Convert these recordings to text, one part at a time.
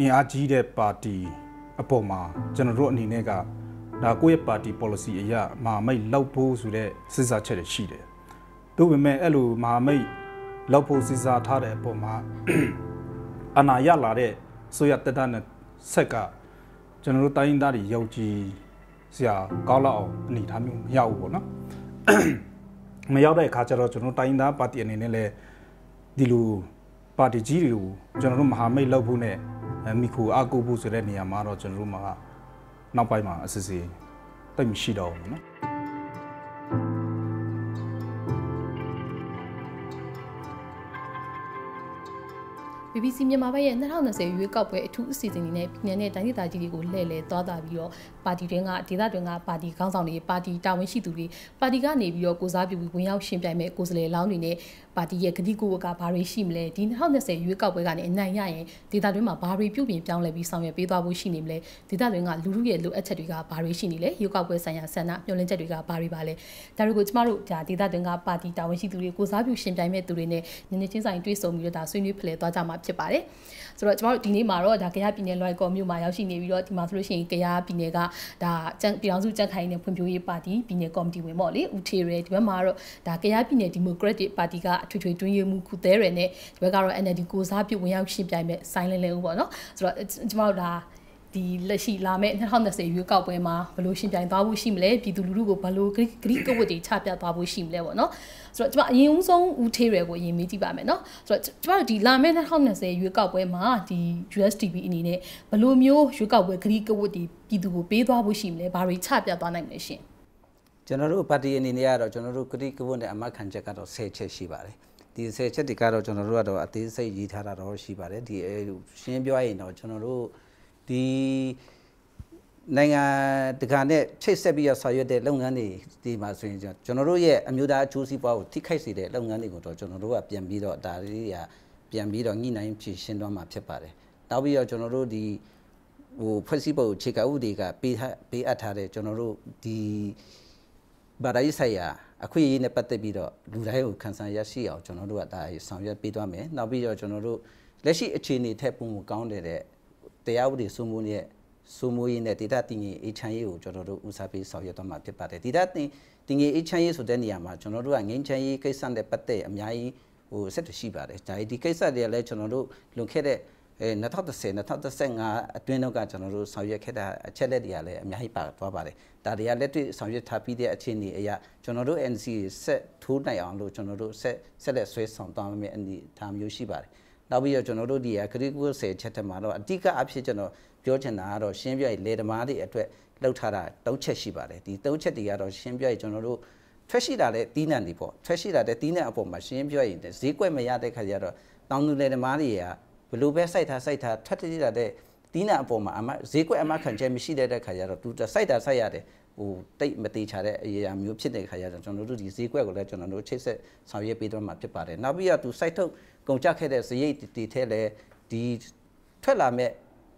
အင်အားကြီးတဲ့ပါတီအပေါ်မှာကျွန်တော်တို့အနေနဲ့ကဒါကိုယ့်ရဲ့ပါတီ policy အရမဟာမိတ်လောက်ဖို့ဆိုတဲ့စဉ်းစားချက်တွေရှိတယ်။ဒါပေမဲ့အဲ့လိုမဟာမိတ်လောက်ဖို့စဉ်းစားထားတဲ့အပေါ်မှာအနာရလာတဲ့ဆိုရတက်တဲ့ဆက်ကကျွန်တော်တို့တိုင်းသားတွေယုံကြည်စရာကောင်းလောက်အောင်အနေထားမျိုးမရဘူးပေါ့နော်။မရောက်တဲ့အခါကျတော့ကျွန်တော်တိုင်းသားပါတီအနေနဲ့လည်းဒီလိုပါတီကြီးတွေကိုကျွန်တော်တို့မဟာမိတ်လောက်ဖို့နဲ့ မိခိုအကူဖို့ဆိုတဲ့နေရာမှာတော့ကျွန်တော်တို့မှာနောက်ပိုင်းမှာအစစ်စစ်တိတ်မရှိတော့ဘူးနော် BBC မြန်မာဘက်ရဲ့2020ရွေးကောက်ပွဲအထူးအစီအစဉ်တွေနဲ့ပြည်내နဲ့တိုင်းဒေသကြီးတွေကိုလှည့်လည်သွားတာပြီးတော့ပါတီတွင်းကဒေသတွင်းကပါတီခေါင်းဆောင်တွေပါတီတာဝန်ရှိသူတွေပါတီကနေပြီးတော့ကိုစားပြုပြီးဝင်ရောက်ရှင်ပြိုင်မဲ့ကိုယ်စားလှယ်လောင်းတွေနဲ့ပါတီရဲ့ဂတိကိုဝကဘာတွေရှိမလဲဒီ2020ရွေးကောက်ပွဲကနေအနိုင်ရရင်ဒေသတွင်းမှာဘာတွေပြုပြင်ပြောင်းလဲပြီးဆောင်ရွက်ပေးသွားဖို့ရှိနေမလဲဒေသတွင်းကလူလူရဲ့လိုအပ်ချက်တွေကဘာတွေရှိနေလဲရွေးကောက်ပွဲဆိုင်ရာဆန္ဒမျှော်လင့်ချက်တွေကဘာတွေပါလဲဒါတွေကိုကျမတို့ဒါဒေသတွင်းကပါတီတာဝန်ရှိသူတွေကိုစားပြုရှင်ပြိုင်မဲ့သူတွေနဲ့နည်းနည်းချင်းဆိုင်တွေ့ဆုံပြီးတော့ဒါဆွေးနွေးဖလှယ်သွားကြမှာဖြစ်ပါတယ် ဆိုတော့ကျမတို့ဒီနေ့မှာတော့ဒါကရပြည်နယ်လွိုင်ကော်မြို့မှာရောက်ရှိနေပြီးတော့ဒီမှာဆိုလို့ရှိရင်ကရပြည်နယ်ကဒါပြည်ထောင်စုကြက်ခိုင်နဲ့ဖွံ့ဖြိုးရေးပါတီပြည်နယ်ကော်မတီဝင်ပေါ့လေဦးထေရဒီဘက်မှာတော့ဒါကရပြည်နယ်ဒီမိုကရက်တစ်ပါတီကအထွေထွေတွင်းရေးမှုခုသေးရယ်နဲ့ဒီဘက်ကတော့ NLD ကိုစားပြုဝင်ရောက်ရှင်းပြိုင်မဲ့ဆိုင်းလင်းလင်းဦးပေါ့နော်ဆိုတော့ကျမတို့ဒါ ဒီလက်ရှိလာမယ့်2020ရွေးကောက်ပွဲမှာဘယ်လိုရှင်ပြိုင်သွားဖို့ရှိမလဲပြည်သူလူထုကိုဘယ်လိုဂရိကဝတ်တွေချပြသွားဖို့ရှိမလဲပေါ့နော်ဆိုတော့ကျွန်မအရင်ဦးဆုံးဦးထေးရယ်ကိုအရင်မေးကြည့်ပါမယ်နော်ဆိုတော့ကျွန်မတို့ဒီလာမယ့်2020ရွေးကောက်ပွဲမှာဒီ USDP အနေနဲ့ဘယ်လိုမျိုးရွေးကောက်ပွဲဂရိကဝတ်တွေပြည်သူကိုပေးသွားဖို့ရှိမလဲဘာတွေချပြသွားနိုင်မလဲရှင်ကျွန်တော်တို့ပါတီအနေနဲ့ကတော့ကျွန်တော်တို့ဂရိကဝတ်နဲ့အမတ်ခံချက်ကတော့10ချက်ရှိပါတယ်ဒီ10ချက်တွေကတော့ကျွန်တော်တို့ကတော့အသေးစိတ်ရေးထားတာတော့ရှိပါတယ်ဒီရှင်းပြောရရင်တော့ကျွန်တော်တို့ ဒီနိုင်ငံတကာနဲ့ချိတ်ဆက်ပြီးတော့ဆောင်ရွက်တဲ့လုပ်ငန်းတွေဒီမှာဆိုရင်ကျွန်တော်တို့ရဲ့အမျိုးသားအကျိုးစီးပွားကိုထိခိုက်စေတဲ့လုပ်ငန်းတွေကိုတော့ကျွန်တော်တို့ကပြန်ပြီးတော့ဒါတွေကပြန်ပြီးတော့ညှိနှိုင်းဖြည့်ရှင်းသွားမှာဖြစ်ပါတယ်။နောက်ပြီးတော့ကျွန်တော်တို့ဒီဟိုဖွဲ့စည်းပုံခြေကဥပဒေကပေးပေးအပ်ထားတဲ့ကျွန်တော်တို့ဒီဗရာရေးဆိုင်ရာအခွင့်အရေးနဲ့ပတ်သက်ပြီးတော့လူတိုင်းကိုခံစားရရှိအောင်ကျွန်တော်တို့ကဒါဆောင်ရွက်ပေးသွားမယ်။နောက်ပြီးတော့ကျွန်တော်တို့လက်ရှိအခြေအနေထက်ပုံမကောင်းတဲ့ တရားဥပဒေစိုးမိုးရဲ့စိုးမိုးရေးနဲ့ဒေတာတည်ငြိမ်အေးချမ်းရေးကိုကျွန်တော်တို့ဦးစားပေးဆောင်ရွက်သွားမှာဖြစ်ပါတယ်ဒေတာတည်တည်ငြိမ်အေးချမ်းရေးဆိုတဲ့နေရာမှာကျွန်တော်တို့ကငင်းချမ်းရေးကိစ္စနဲ့ပတ်သက်အများကြီးဟိုဆက်တရှိပါတယ်ဒါဒီကိစ္စတွေကလည်းကျွန်တော်တို့လွန်ခဲ့တဲ့အဲ2010 2015အတွင်းတော့ကကျွန်တော်တို့ဆောင်ရွက်ခဲ့တာအချက်လက်တွေကလည်းအများကြီးပါသွားပါတယ်ဒါတွေကလက်တွေ့ဆောင်ရွက်ထားပြီးတဲ့အခြေအနေအရကျွန်တော်တို့ NC ဆက်ထိုးနိုင်အောင်လို့ကျွန်တော်တို့ဆက်ဆက်လက်ဆွဲဆောင်သွားမယ့်အနေအထားမျိုးရှိပါတယ် နောက်ပြီးတော့ကျွန်တော်တို့ဒီကခရစ်ကု10ချက်တက်မှာတော့အတိကအဖြစ်ကျွန်တော်ပြောချင်တာကတော့ရှင်းပြရလေဓမားတွေအတွက်လှုပ်ထားတာ၃ချက်ရှိပါတယ်ဒီ၃ချက်တွေကတော့ရှင်းပြရကျွန်တော်တို့ထွက်ရှိတာတဲ့တီးနှံတွေပေါ့ထွက်ရှိတာတဲ့တီးနှံအပေါ်မှာရှင်းပြရင်ဈေးကွက်မရတဲ့ခါကျတော့တောင်သူလေဓမားတွေကဘလို့ပဲစိုက်ထားစိုက်ထားထွက်ရှိတာတဲ့တီးနှံအပေါ်မှာအမဈေးကွက်အမခံချက်မရှိတဲ့ခါကျတော့သူစိုက်တာစိုက်ရတယ်ဟိုတိတ်မသေးချတဲ့အရာမျိုးဖြစ်တဲ့ခါကျတော့ကျွန်တော်တို့ဒီဈေးကွက်ကိုလည်းကျွန်တော်တို့ချိတ်ဆက်ဆောင်ရွက်ပေးတော့မှာဖြစ်ပါတယ်နောက်ပြီးတော့သူစိုက်ထုတ် ကုန်ကျခဲ့တဲ့စရိတ်တီထဲလဲဒီထွက်လာမဲ့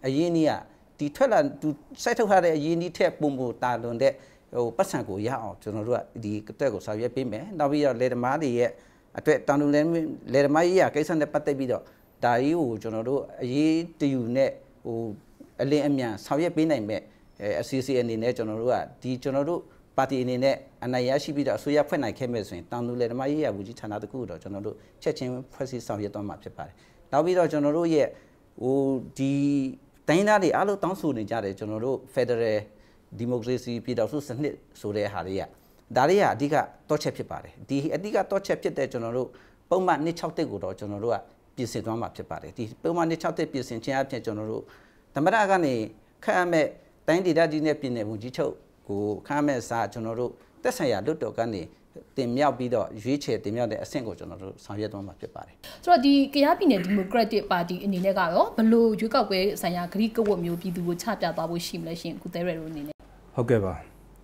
အရင်းကြီးကဒီထွက်လာသူစိုက်ထုတ်ထားတဲ့အရင်းကြီးထက်ပုံပုံတာလွန်တဲ့ဟိုပတ်စံကိုရအောင်ကျွန်တော်တို့ကဒီအတွက်ကိုဆောင်ရွက်ပေးမယ်နောက်ပြီးတော့လေဓမားတွေရဲ့အတွက်တောင်တူလဲလေဓမားကြီးရကိစ္စနဲ့ပတ်သက်ပြီးတော့ဒါကြီးကိုကျွန်တော်တို့အရေးတယူနဲ့ဟိုအလင်းအမြန်ဆောင်ရွက်ပေးနိုင်မဲ့အစီအစီအနေနဲ့ကျွန်တော်တို့ကဒီကျွန်တော်တို့ ပါတီအနေနဲ့အနိုင်ရရှိပြီးတော့အစိုးရဖွဲ့နိုင်ခဲ့မဲ့ဆိုရင်တောင်သူလယ်ဓမ္မရေးရဘူးကြီးဌာနတခုတော့ကျွန်တော်တို့ချက်ချင်းဖွဲ့စည်းဆောင်ရွက်သွားမှာဖြစ်ပါတယ်။နောက်ပြီးတော့ကျွန်တော်တို့ရဲ့ဟိုဒီတိုင်းသားတွေအားလုံးတောင်းဆိုနေကြတယ်ကျွန်တော်တို့ Federal Democracy ပြည်တော်စုစနစ်ဆိုတဲ့ဟာတွေကဒါတွေကအဓိကတော့ချက်ဖြစ်ပါတယ်။ဒီအဓိကတော့ချက်ဖြစ်တဲ့ကျွန်တော်တို့ပုံမှန်261ကိုတော့ကျွန်တော်တို့ကပြင်ဆင်သွားမှာဖြစ်ပါတယ်။ဒီပုံမှန်261ပြင်ဆင်ခြင်းအပြင်ကျွန်တော်တို့သမရကနေခန့်အပ်မဲ့တိုင်းဒေသကြီးနဲ့ပြည်နယ်မှုကြီးချုပ် ကိုခန့်မဲ့စားကျွန်တော်တို့တက်ဆိုင်ရာလွတ်တော်ကနေတင်မြောက်ပြီးတော့ရွေးချယ်တင်မြောက်တဲ့အဆင့်ကိုကျွန်တော်တို့ဆောင်ရွက်သွားမှာဖြစ်ပါတယ်။ဆိုတော့ဒီကရားပြည်နယ်ဒီမိုကရက်တစ်ပါတီအနေနဲ့ကတော့ဘလို့ရွေးကောက်ပွဲဆိုင်ရာဂရိကဝတ်မျိုးပြည်သူကိုချပြသွားဖို့ရှိမလဲရှင်ကုသရဲတို့အနေနဲ့ဟုတ်ကဲ့ပါ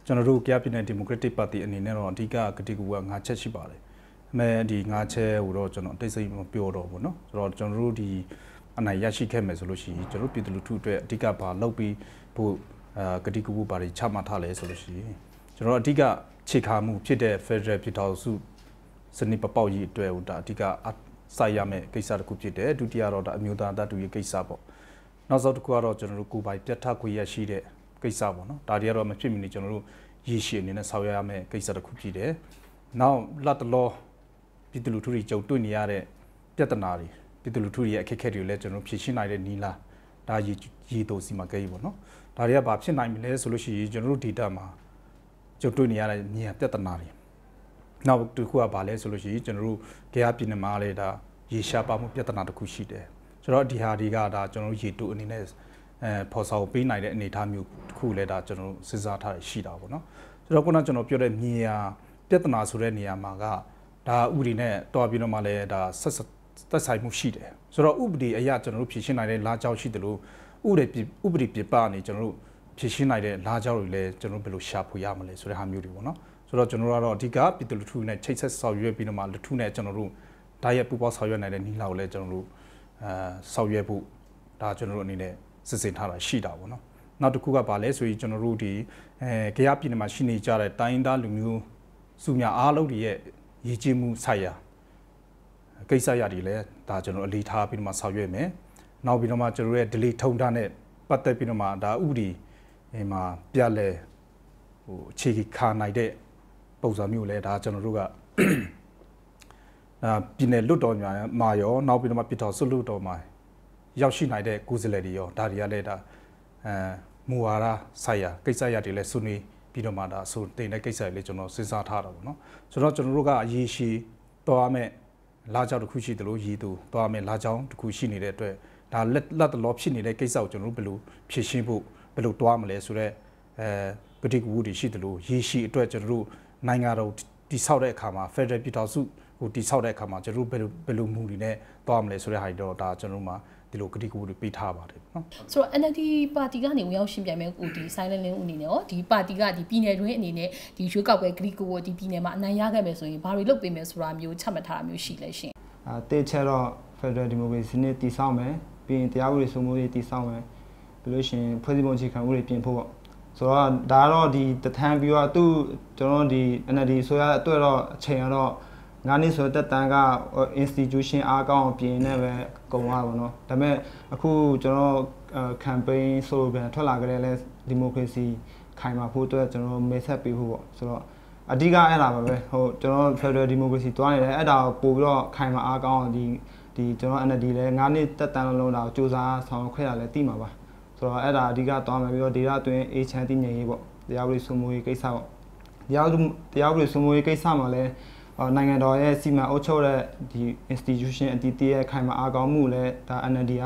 ကျွန်တော်တို့ကရားပြည်နယ်ဒီမိုကရက်တစ်ပါတီအနေနဲ့တော့အဓိကဂတိကဝတ်၅ချက်ရှိပါတယ်။အမေဒီ၅ချက်ကိုတော့ကျွန်တော်တိတ်ဆိတ်မပြောတော့ဘူးเนาะဆိုတော့ကျွန်တော်တို့ဒီအနိုင်ရရှိခဲ့မယ်ဆိုလို့ရှိရင်ကျွန်တော်ပြည်သူလူထုအတွက်အဓိကဘာလုပ်ပြီးဖို့ အာဂတိကူကူပါတွေချမှတ်ထားလဲဆိုလို့ရှိရင်ကျွန်တော်အဓိကခြေခါမှုဖြစ်တဲ့ Federal ပြည်ထောင်စုစနစ်ပပေါက်ရေးအတွက်ဟိုဒါအဓိကစိုက်ရမယ့်ကိစ္စတစ်ခုဖြစ်တယ်ဒုတိယတော့ဒါအမျိုးသားတတူရေးကိစ္စပေါ့နောက်ဆုံးတစ်ခုကတော့ကျွန်တော်တို့ကိုပိုင်ပြတ်ထခွေရရှိတဲ့ကိစ္စပေါ့နော်ဒါတွေကတော့မဖြစ်မနေကျွန်တော်တို့ရည်ရှိအနေနဲ့ဆောင်ရွက်ရမယ့်ကိစ္စတစ်ခုဖြစ်တယ်နောက်လက်တလောပြည်သူလူထုတွေကြုံတွေ့နေရတဲ့ပြဿနာတွေပြည်သူလူထုရဲ့အခက်အခဲတွေကိုလည်းကျွန်တော်ဖြေရှင်းနိုင်တဲ့နီလာဒါရည်ရည်တို့စီမံကိန်းပေါ့နော် ဒါတွေကဘာဖြစ်နိုင်မလဲဆိုလို့ရှိရင်ကျွန်တော်တို့ data မှာကြုံတွေ့နေရတဲ့မြေပြဿနာတွေနောက်တစ်ခုကဘာလဲဆိုလို့ရှိရင်ကျွန်တော်တို့ကြားပြည်နယ်မှာလည်းဒါရေရှားပါမှုပြဿနာတစ်ခုရှိတယ်ဆိုတော့ဒီဟာတွေကဒါကျွန်တော်တို့ရေတူအနေနဲ့အဲဖော်ဆောင်ပေးနိုင်တဲ့အနေအထားမျိုးတစ်ခုလည်းဒါကျွန်တော်တို့စဉ်းစားထားရရှိတာပေါ့နော်ဆိုတော့ခုနကျွန်တော်ပြောတဲ့မြေယာပြဿနာဆိုတဲ့နေရာမှာကဒါဥပဒေနဲ့တွားပြီးတော့မှလည်းဒါဆက်သက်ဆိုင်မှုရှိတယ်ဆိုတော့ဥပဒေအရကျွန်တော်တို့ဖြည့်ရှင်းနိုင်တဲ့လာကြောက်ရှိတယ်လို့ ဥပဒေဥပဒေပြပနေကျွန်တော်တို့ဖြည့်ရှင်းနိုင်တဲ့လာကြောက်တွေလည်းကျွန်တော်တို့ဘယ်လိုရှာဖွေရမလဲဆိုတဲ့ဟာမျိုးတွေပေါ့နော်ဆိုတော့ကျွန်တော်တို့ကတော့အဓိကပြည်သူလူထုနဲ့ချိတ်ဆက်ဆောင်ရွက်ပြီးတော့မှလူထုနဲ့ကျွန်တော်တို့ဒါရဲ့ပူပေါင်းဆောင်ရွက်နိုင်တဲ့နီးလာကိုလည်းကျွန်တော်တို့အဲဆောင်ရွက်ဖို့ဒါကျွန်တော်တို့အနေနဲ့စစ်စင်ထားတာရှိတာပေါ့နော်နောက်တစ်ခုကပါလဲဆိုရင်ကျွန်တော်တို့ဒီအဲကြရပြည်နယ်မှာရှိနေကြတဲ့တိုင်းသားလူမျိုးစုများအားလုံးတွေရဲ့ရည်ကြည်မှုဆိုင်ရာကိစ္စရတွေလည်းဒါကျွန်တော်အလေးထားပြီးတော့မှဆောင်ရွက်မယ် နောက်ပြီးတော့မှကျွန်တော်ရဲ့ delay ထုံတာနဲ့ပတ်သက်ပြီးတော့မှဒါဥပဒေမှာပြလဲဟိုအခြေခံနိုင်တဲ့ပုံစံမျိုးလဲဒါကျွန်တော်တို့ကအာပြည်နယ်လွတ်တော်များမှာရောနောက်ပြီးတော့မှပြည်တော်ဆွလွတ်တော်မှာရောက်ရှိနိုင်တဲ့ကိုယ်စားလှယ်တွေရောဒါတွေကလည်းဒါအဲမူဝါဒဆိုင်ရာကိစ္စရပ်တွေလည်းဆွေးနွေးပြီးတော့မှဒါဆိုတင်တဲ့ကိစ္စတွေလည်းကျွန်တော်စဉ်းစားထားတာပေါ့နော်ဆိုတော့ကျွန်တော်တို့ကအရေးရှိတော်ရမယ့်လာကြောင်းတစ်ခုရှိတယ်လို့ရည်သူတော်ရမယ့်လာကြောင်းတစ်ခုရှိနေတဲ့အတွက် ဒါလက်လက်တလောဖြစ်နေတဲ့ကိစ္စကိုကျွန်တော်တို့ဘယ်လိုဖြေရှင်းဖို့ဘယ်လိုတွားမလဲဆိုတော့အဲပဋိကူတွေရှိတယ်လို့ရည်ရှိအတွက်ကျွန်တော်တို့နိုင်ငံတော်တိဆောက်တဲ့အခါမှာ Federal ပြည်ထောင်စုဟိုတိဆောက်တဲ့အခါမှာကျွန်တော်တို့ဘယ်လိုဘယ်လိုမူတွေနဲ့တွားမလဲဆိုတဲ့ဟာတွေတော့ဒါကျွန်တော်တို့မှာဒီလိုကတိကူတွေပေးထားပါတယ်နော်ဆိုတော့ NLD ပါတီကနေဝင်ရောက်ရှင်ပြိုင်မဲ့ဟိုဒီ silent link အနေနဲ့ရောဒီပါတီကဒီပြည်နယ်တွင်းအနေနဲ့ဒီရွေးကောက်ပွဲကတိကူကိုဒီပြည်နယ်မှာအနိုင်ရခဲ့မယ်ဆိုရင်ဘာတွေလုပ်ပေးမယ်ဆိုတာမျိုးချမှတ်ထားတာမျိုးရှိလဲရှင်အာတေချဲတော့ Federal Democracy နဲ့တည်ဆောက်မယ် ပြီးရင်တရားဥပဒေစိုးမိုးရေးတည်ဆောက်မယ်ပြီးလို့ရှိရင်ဖွဲ့စည်းပုံအခြေခံဥပဒေပြင်ဖို့ပေါ့ဆိုတော့ဒါကတော့ဒီတထန်ပြီးတော့သူကျွန်တော်ဒီ NLD ဆိုရအတွက်တော့အချိန်ကတော့ငါးနှစ်ဆိုတက်တန်းက institution အားကောင်းအောင်ပြင်နေပဲကုန်သွားပါတော့ဒါပေမဲ့အခုကျွန်တော် campaign slogan ထွက်လာကြတဲ့လဲ democracy ခိုင်မာဖို့အတွက်ကျွန်တော်မေးဆက်ပေးဖို့ပေါ့ဆိုတော့အဓိကအဲ့ဒါပါပဲဟိုကျွန်တော် federal democracy တွားနေတယ်အဲ့ဒါကိုပို့ပြီးတော့ခိုင်မာအားကောင်းအောင်ဒီ ဒီကျွန်တော် NLD လဲ9နှစ်တက်တန်းလုံးလုံးတာကိုစူးစမ်းဆောင်ခွဲရလဲတိမှာပါဆိုတော့အဲ့ဒါအဓိကတွားမယ်ပြီးတော့ဒေတာအတွင်း A ချမ်းတည်ငြိမ်ရေးပေါ့တရားဥပဒေစိုးမိုးရေးကိစ္စပေါ့တရားဥပဒေတရားဥပဒေစိုးမိုးရေးကိစ္စမှာလဲနိုင်ငံတော်ရဲ့စီမံအုပ်ချုပ်တဲ့ဒီ institution အတီးတီးရဲ့ခိုင်မာအားကောင်းမှုလဲဒါ NLD က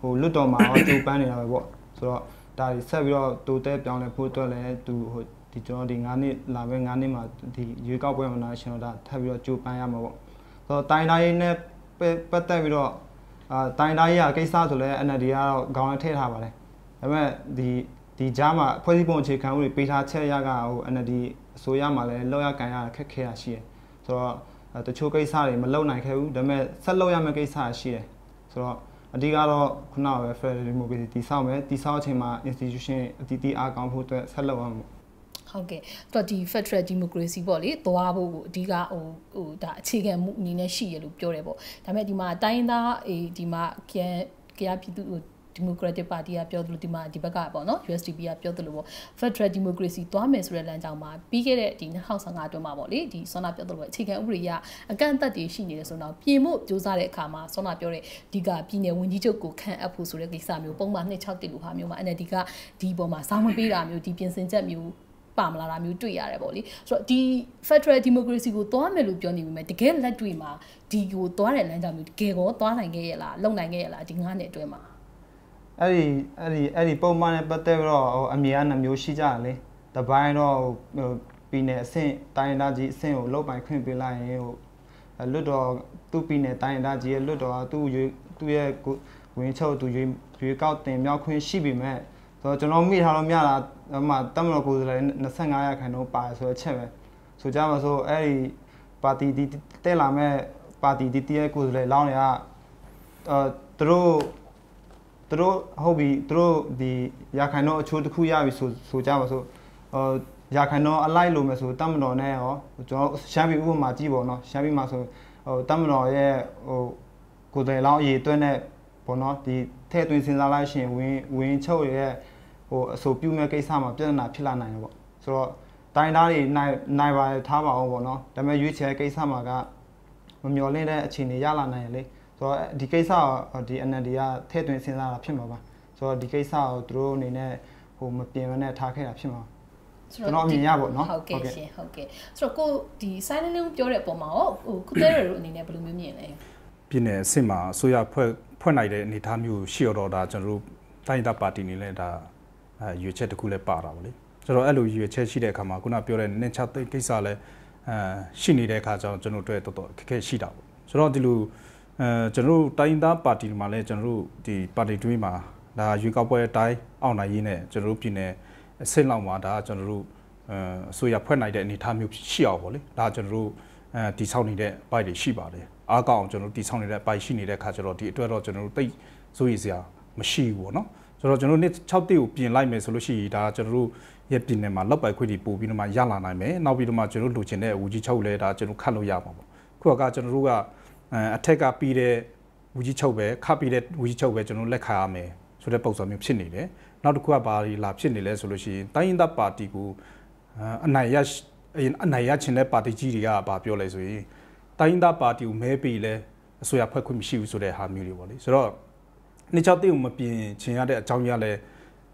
ဟိုလွတ်တော်မှာတော့ကြိုးပမ်းနေတာပဲပေါ့ဆိုတော့ဒါတွေဆက်ပြီးတော့တိုးတက်ပြောင်းလဲဖို့အတွက်လည်းသူဟိုဒီကျွန်တော်ဒီ9နှစ်လာပဲ9နှစ်မှာဒီရွေးကောက်ပွဲမှာနာရှင်တော့ဒါထပ်ပြီးတော့ကြိုးပမ်းရမှာပေါ့ဆိုတော့တိုင်းတိုင်းနဲ့ ပတ်သက်ပြီးတော့အာတိုင်းတိုင်းရကိစ္စဆိုလဲ NLD ကတော့ခေါင်းနဲ့ထည့်ထားပါတယ်ဒါပေမဲ့ဒီဒီကြားမှာဖွဲ့စည်းပုံအခြေခံဥပဒေပေးထားချက်ရကဟို NLD အစိုးရမှာလည်းလောက်ရကန်ရခက်ခဲရရှိတယ်ဆိုတော့တချို့ကိစ္စတွေမလုပ်နိုင်ခဲ့ဘူးဒါပေမဲ့ဆက်လုပ်ရမယ့်ကိစ္စရှိတယ်ဆိုတော့အဓိကတော့ခုနကပဲ Federal Democracy တည်ဆောက်မယ်တည်ဆောက်အချိန်မှာ institution အတီးတီးအားကောင်းဖို့အတွက်ဆက်လုပ်ရမှာ ဟုတ်ကဲ့တော့ဒီ Federal Democracy ပေါ့လေသွားဖို့ကိုအဓိကဟိုဟိုဒါအခြေခံမှုအနေနဲ့ရှိရလို့ပြောတယ်ပေါ့ဒါပေမဲ့ဒီမှာတိုင်းသားအေးဒီမှာကျန်ကြရပြည်သူဟို Democratic Party ကပြောသလိုဒီမှာဒီဘက်ကပေါ့နော် USDP ကပြောသလိုပေါ့ Federal Democracy သွားမယ်ဆိုတဲ့လမ်းကြောင်းမှာပြီးခဲ့တဲ့ဒီ2015အတွင်းမှာပေါ့လေဒီဆောနာပြောသလိုပဲအခြေခံဥပဒေရအကန့်အသတ်တွေရှိနေတယ်ဆိုတော့ပြင်ဖို့ကြိုးစားတဲ့အခါမှာဆောနာပြောတဲ့ဒီကပြည်နယ်ဝန်ကြီးချုပ်ကိုခန့်အပ်ဖို့ဆိုတဲ့ကိစ္စမျိုးပုံမှန်261လူဟာမျိုးမှာ NLD ကဒီပေါ်မှာစောင်းမပေးတာမျိုးဒီပြင်ဆင်ချက်မျိုး ပါမလာတာမျိုးတွေ့ရတယ်ပေါ့လေဆိုတော့ဒီ Federal Democracy ကိုသွားမယ်လို့ပြောနေပြီမဲ့တကယ်လက်တွေ့မှာဒီကိုသွားတဲ့လမ်းကြောင်းမျိုးတကယ်ကောသွားနိုင်ခဲ့ရလားလုံနိုင်ခဲ့ရလားဒီ9နှစ်အတွင်းမှာအဲ့ဒီအဲ့ဒီအဲ့ဒီပုံမှန်နဲ့ပတ်သက်ပြီးတော့ဟိုအမြင်ကနှမျိုးရှိကြတယ်လေတပိုင်းတော့ဟိုပြည်နယ်အဆင့်တိုင်းဒေသကြီးအဆင့်ကိုလောက်ပိုင်ခွင့်ပေးလိုက်ရင်ဟိုလွတ်တော်သူ့ပြည်နယ်တိုင်းဒေသကြီးရဲ့လွတ်တော်ကသူ့ရွေးသူ့ရဲ့ဝင်ချုပ်သူရွေးရွေးကောက်တင်မြောက်ခွင့်ရှိပြီမဲ့ဆိုတော့ကျွန်တော်မိထားလို့မြတာ ဟိုမှာတမတော်ကိုယ်စားလှယ်25ရာခိုင်နှုန်းပါတယ်ဆိုတော့ချက်ပဲဆိုကြမှာဆိုအဲ့ဒီပါတီဒီတက်လာမဲ့ပါတီဒီတရဲ့ကိုယ်စားလှယ်လောင်းတွေကအဲသူတို့သူတို့ဟုတ်ပြီသူတို့ဒီရာခိုင်နှုန်းအချိုးတစ်ခုရပြီဆိုဆိုကြပါဆိုဟိုရာခိုင်နှုန်းအလိုက်လို့မယ်ဆိုတမတော်နဲ့ရောကျွန်တော်ရှမ်းပြည်ဥပမာကြည့်ပေါ့နော်ရှမ်းပြည်မှာဆိုဟိုတမတော်ရဲ့ဟိုကိုယ်တိုင်လောင်းအရေးအတွင်းနဲ့ပပေါ့နော်ဒီထဲသွင်းစဉ်းစားလိုက်ရှင်ဝင်ဝင်ချုပ်ရဲ့ ဟိုအဆိုပြုမဲ့ကိစ္စမှာပြဿနာဖြစ်လာနိုင်တယ်ပေါ့ဆိုတော့တိုင်းသားတွေနိုင်နိုင်ပါထားပါအောင်ပေါ့နော်ဒါပေမဲ့ရွေးချယ်ကိစ္စမှာကမမျော်လင့်တဲ့အခြေအနေရလာနိုင်တယ်လေဆိုတော့ဒီကိစ္စကိုဒီ NLD ကထဲသွင်းစဉ်းစားတာဖြစ်မှာပါဆိုတော့ဒီကိစ္စကိုသူတို့အနေနဲ့ဟိုမပြင်မနဲ့ထားခဲ့တာဖြစ်မှာကျွန်တော်အမြင်ရပေါ့နော်ဟုတ်ကဲ့ရှင်ဟုတ်ကဲ့ဆိုတော့ကိုဒီ silent လေးပြောတဲ့အပေါ်မှာရောဟိုခုတဲရတို့အနေနဲ့ဘယ်လိုမျိုးမြင်လဲပြည်နယ်အဆင့်မှာအစိုးရဖွဲ့ဖွဲ့နိုင်တဲ့အနေအထားမျိုးရှိတော့ဒါကျွန်တော်တို့တိုင်းဒေသပါတီနေလဲဒါအဲ ရွေချက်တစ်ခုလဲပါတာဗောလေဆိုတော့အဲ့လိုရွေချက်ရှိတဲ့အခါမှာခုနပြောတဲ့နင်းချသိကိစ္စလဲအဲရှိနေတဲ့အခါကျတော့ကျွန်တော်တို့တော်တော်အခက်အခဲရှိတာပေါ့ဆိုတော့ဒီလိုအဲကျွန်တော်တို့တိုင်းသားပါတီမှာလဲကျွန်တော်တို့ဒီပါတီတွင်းမှာဒါရွေးကောက်ပွဲအတိုင်းအောင်နိုင်ရေးနဲ့ကျွန်တော်တို့ပြည်နယ်အဆင့်လောက်မှာဒါကျွန်တော်တို့အဲအစိုးရဖွဲ့နိုင်တဲ့အနေအထားမျိုးရှိအောင်ဗောလေဒါကျွန်တော်တို့အဲဒီဆောက်နေတဲ့ဘိုက်တွေရှိပါတယ်အားကောင်းကျွန်တော်တို့တည်ဆောက်နေတဲ့ပိုက်ရှိနေတဲ့ခါကျတော့ဒီအတွက်တော့ကျွန်တော်တို့တိတ်စိုးရိမ်စရာမရှိဘူးပေါ့နော် ဆိုတော့ကျွန်တော်တို့6တိကိုပြင်လိုက်မယ်ဆိုလို့ရှိရင်ဒါကျွန်တော်တို့ရဲ့ပြင်နယ်မှာလောက်ပိုက်ခွင့်တွေပို့ပြီးတော့မှရလာနိုင်မယ်နောက်ပြီးတော့မှကျွန်တော်တို့လိုချင်တဲ့ဝူကြီးချုပ်လဲဒါကျွန်တော်ခတ်လို့ရမှာပေါ့ခုကကျွန်တော်တို့ကအထက်ကပြီးတဲ့ဝူကြီးချုပ်ပဲခတ်ပြီးတဲ့ဝူကြီးချုပ်ပဲကျွန်တော်လက်ခံရမယ်ဆိုတဲ့ပုံစံမျိုးဖြစ်နေတယ်နောက်တစ်ခုကဘာလာဖြစ်နေလဲဆိုလို့ရှိရင်တိုင်းရင်းသားပါတီကိုအနိုင်ရအနိုင်ရချင်တဲ့ပါတီကြီးတွေကဘာပြောလဲဆိုရင်တိုင်းသားပါတီကိုမဲပေးလဲအစိုးရဖွဲ့ခွင့်မရှိဘူးဆိုတဲ့ဟာမျိုးတွေပေါ့လေဆိုတော့ နှစ်ချောက်တိကိုမပြင်ချင်ရတဲ့အကြောင်းရလဲ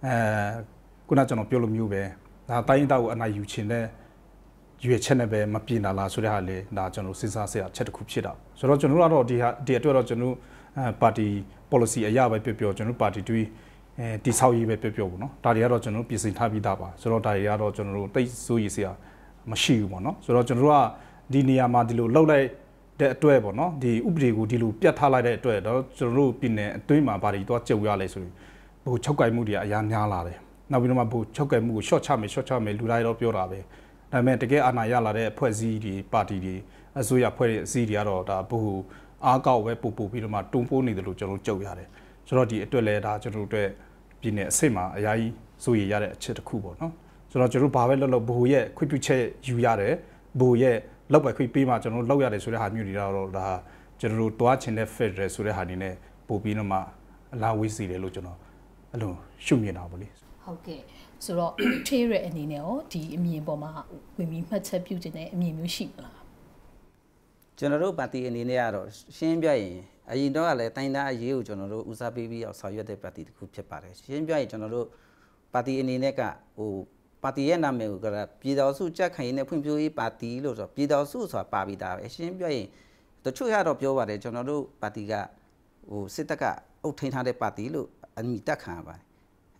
အဲခုနကျွန်တော်ပြောလိုမျိုးပဲဒါတိုင်းသားကိုအနိုင်ယူချင်တဲ့ရွေချက်နဲ့ပဲမပြင်တာလားဆိုတဲ့ဟာလေဒါကျွန်တော်စဉ်းစားစရာအချက်တစ်ခုဖြစ်တာဆိုတော့ကျွန်တော်တို့ကတော့ဒီဟာဒီအတွက်တော့ကျွန်တော်အဲပါတီ policy အရာပဲပြောပြောကျွန်တော်ပါတီတွေးအဲတိဆောက်ရေးပဲပြောပြောပေါ့နော်ဒါတွေကတော့ကျွန်တော်ပြင်ဆင်ထားပြီးသားပါဆိုတော့ဒါတွေကတော့ကျွန်တော်တို့တိတ်စိုးရိမ်စရာမရှိဘူးပေါ့နော်ဆိုတော့ကျွန်တော်တို့ကဒီနေရာမှာဒီလိုလှုပ်လိုက် တဲ့အတွက်ပေါ့နော်ဒီဥပဒေကိုဒီလိုပြတ်ထားလိုက်တဲ့အတွက်တော့ကျွန်တော်တို့ပြည်နယ်အတွင်းမှာဘာတွေတော့ကြုံရလဲဆိုရင်ဘို့ချုပ်ကြိုက်မှုတွေအများများလာတယ်နောက်ပြီးတော့မှဘို့ချုပ်ကြိုက်မှုကို short ချမယ် short ချမယ်လူတိုင်းတော့ပြောတာပဲဒါပေမဲ့တကယ်အာဏာရလာတဲ့အဖွဲ့အစည်းတွေပါတီတွေအစိုးရဖွဲ့တဲ့အစည်းတွေကတော့ဒါဘို့အားကောက်ပဲပို့ပို့ပြီးတော့မှတုံပိုးနေတယ်လို့ကျွန်တော်ကြုံရတယ်ဆိုတော့ဒီအတွက်လဲဒါကျွန်တော်တို့အတွက်ပြည်နယ်အစ်စ်မှာအများကြီးစိုးရိမ်ရတဲ့အချက်တစ်ခုပေါ့နော်ဆိုတော့ကျွန်တော်ဘာပဲလုပ်လို့ဘိုးရဲ့ခွင့်ပြုချက်ယူရတယ်ဘိုးရဲ့ လောက်ပဲခွင့်ပေးမှကျွန်တော်တို့လောက်ရတယ်ဆိုတဲ့ဟာမျိုးတွေတော့ဒါကျွန်တော်တို့တွားချင်တဲ့ Federal ဆိုတဲ့ဟာနေနဲ့ပို့ပြီးတော့မှအလားဝေးစီတယ်လို့ကျွန်တော်အဲ့လိုရှုမြင်တာပေါ့လေဟုတ်ကဲ့ဆိုတော့ထေးရအနေနဲ့ရောဒီအမြင်ပေါ်မှာဝင်ပြီးမှတ်ချက်ပြုခြင်းတဲ့အမြင်မျိုးရှိမလားကျွန်တော်တို့ပါတီအနေနဲ့ကတော့ရှင်းပြရင်အရင်တော့ကလည်းတိုင်းသားအရေးကိုကျွန်တော်တို့ဦးစားပေးပြီးအောင်ဆောင်ရွက်တဲ့ပါတီတစ်ခုဖြစ်ပါတယ်ရှင်းပြရင်ကျွန်တော်တို့ပါတီအနေနဲ့ကဟို ပါတီရဲ့နာမည်ကိုကပြည်တော်စုကြက်ခိုင်နဲ့ဖွံ့ဖြိုးရေးပါတီလို့ဆိုပြည်တော်စုဆိုတာပါပြီးသားပဲရှင်းပြရင်တချို့ရတော့ပြောပါတယ်ကျွန်တော်တို့ပါတီကဟိုစစ်တပ်ကအုပ်ထိန်ထားတဲ့ပါတီလို့အမိတက်ခံရပါတယ်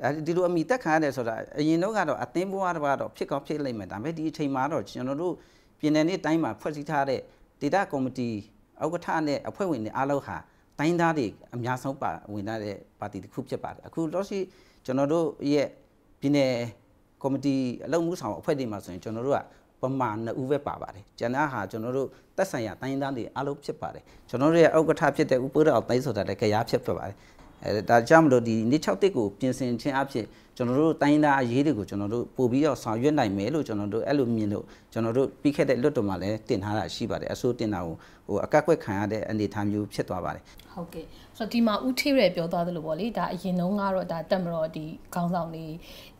အဲဒီလိုအမိတက်ခံရတယ်ဆိုတာအရင်တော့ကတော့အသင်းဘွားတစ်ပါးတော့ဖြစ်ကောင်းဖြစ်လိမ့်မယ်ဒါပေမဲ့ဒီအချိန်မှာတော့ကျွန်တော်တို့ပြည်내နေ့တိုင်းမှာဖွဲ့စည်းထားတဲ့ဒေတာကော်မတီဥက္ကဋ္ဌနဲ့အဖွဲ့ဝင်တွေအားလုံးဟာတိုင်းသားတွေအများဆုံးပါဝင်လာတဲ့ပါတီတစ်ခုဖြစ်ပါတယ်အခုတော့ရှိကျွန်တော်တို့ရဲ့ပြည်내 ကော်မတီအလုပ်မှုဆောင်အဖွဲ့တွေမှာဆိုရင်ကျွန်တော်တို့ကပမာ2ဦးပဲပါပါတယ်။ကျန်တဲ့ဟာကျွန်တော်တို့တက်ဆိုင်ရာတိုင်းသားတွေအားလုံးဖြစ်ပါတယ်။ကျွန်တော်တို့ရဲ့ဥက္ကဋ္ဌဖြစ်တဲ့ဥပိုးတော်တိုင်းဆိုတာလည်းကြားဖြစ်ဖြစ်ပါတယ်။ အဲဒါကြောင့်မလို့ဒီနေ့6တစ်ကိုပြင်ဆင်ခြင်းအဖြစ်ကျွန်တော်တို့တိုင်းသားအရေးတွေကိုကျွန်တော်တို့ပို့ပြီးတော့ဆောင်ရွက်နိုင်မယ်လို့ကျွန်တော်တို့အဲ့လိုမြင်လို့ကျွန်တော်တို့ပြီးခဲ့တဲ့လွတ်တော်မှာလည်းတင်ထားတာရှိပါတယ်အစိုးတင်တာကိုဟိုအကက်ကွက်ခံရတဲ့အနေအထားမျိုးဖြစ်သွားပါတယ်ဟုတ်ကဲ့ဆိုတော့ဒီမှာဦးထေးရပြောသွားသလိုပေါ့လေဒါအရင်တုန်းကတော့ဒါတက်မတော်ဒီခေါင်းဆောင်တွေ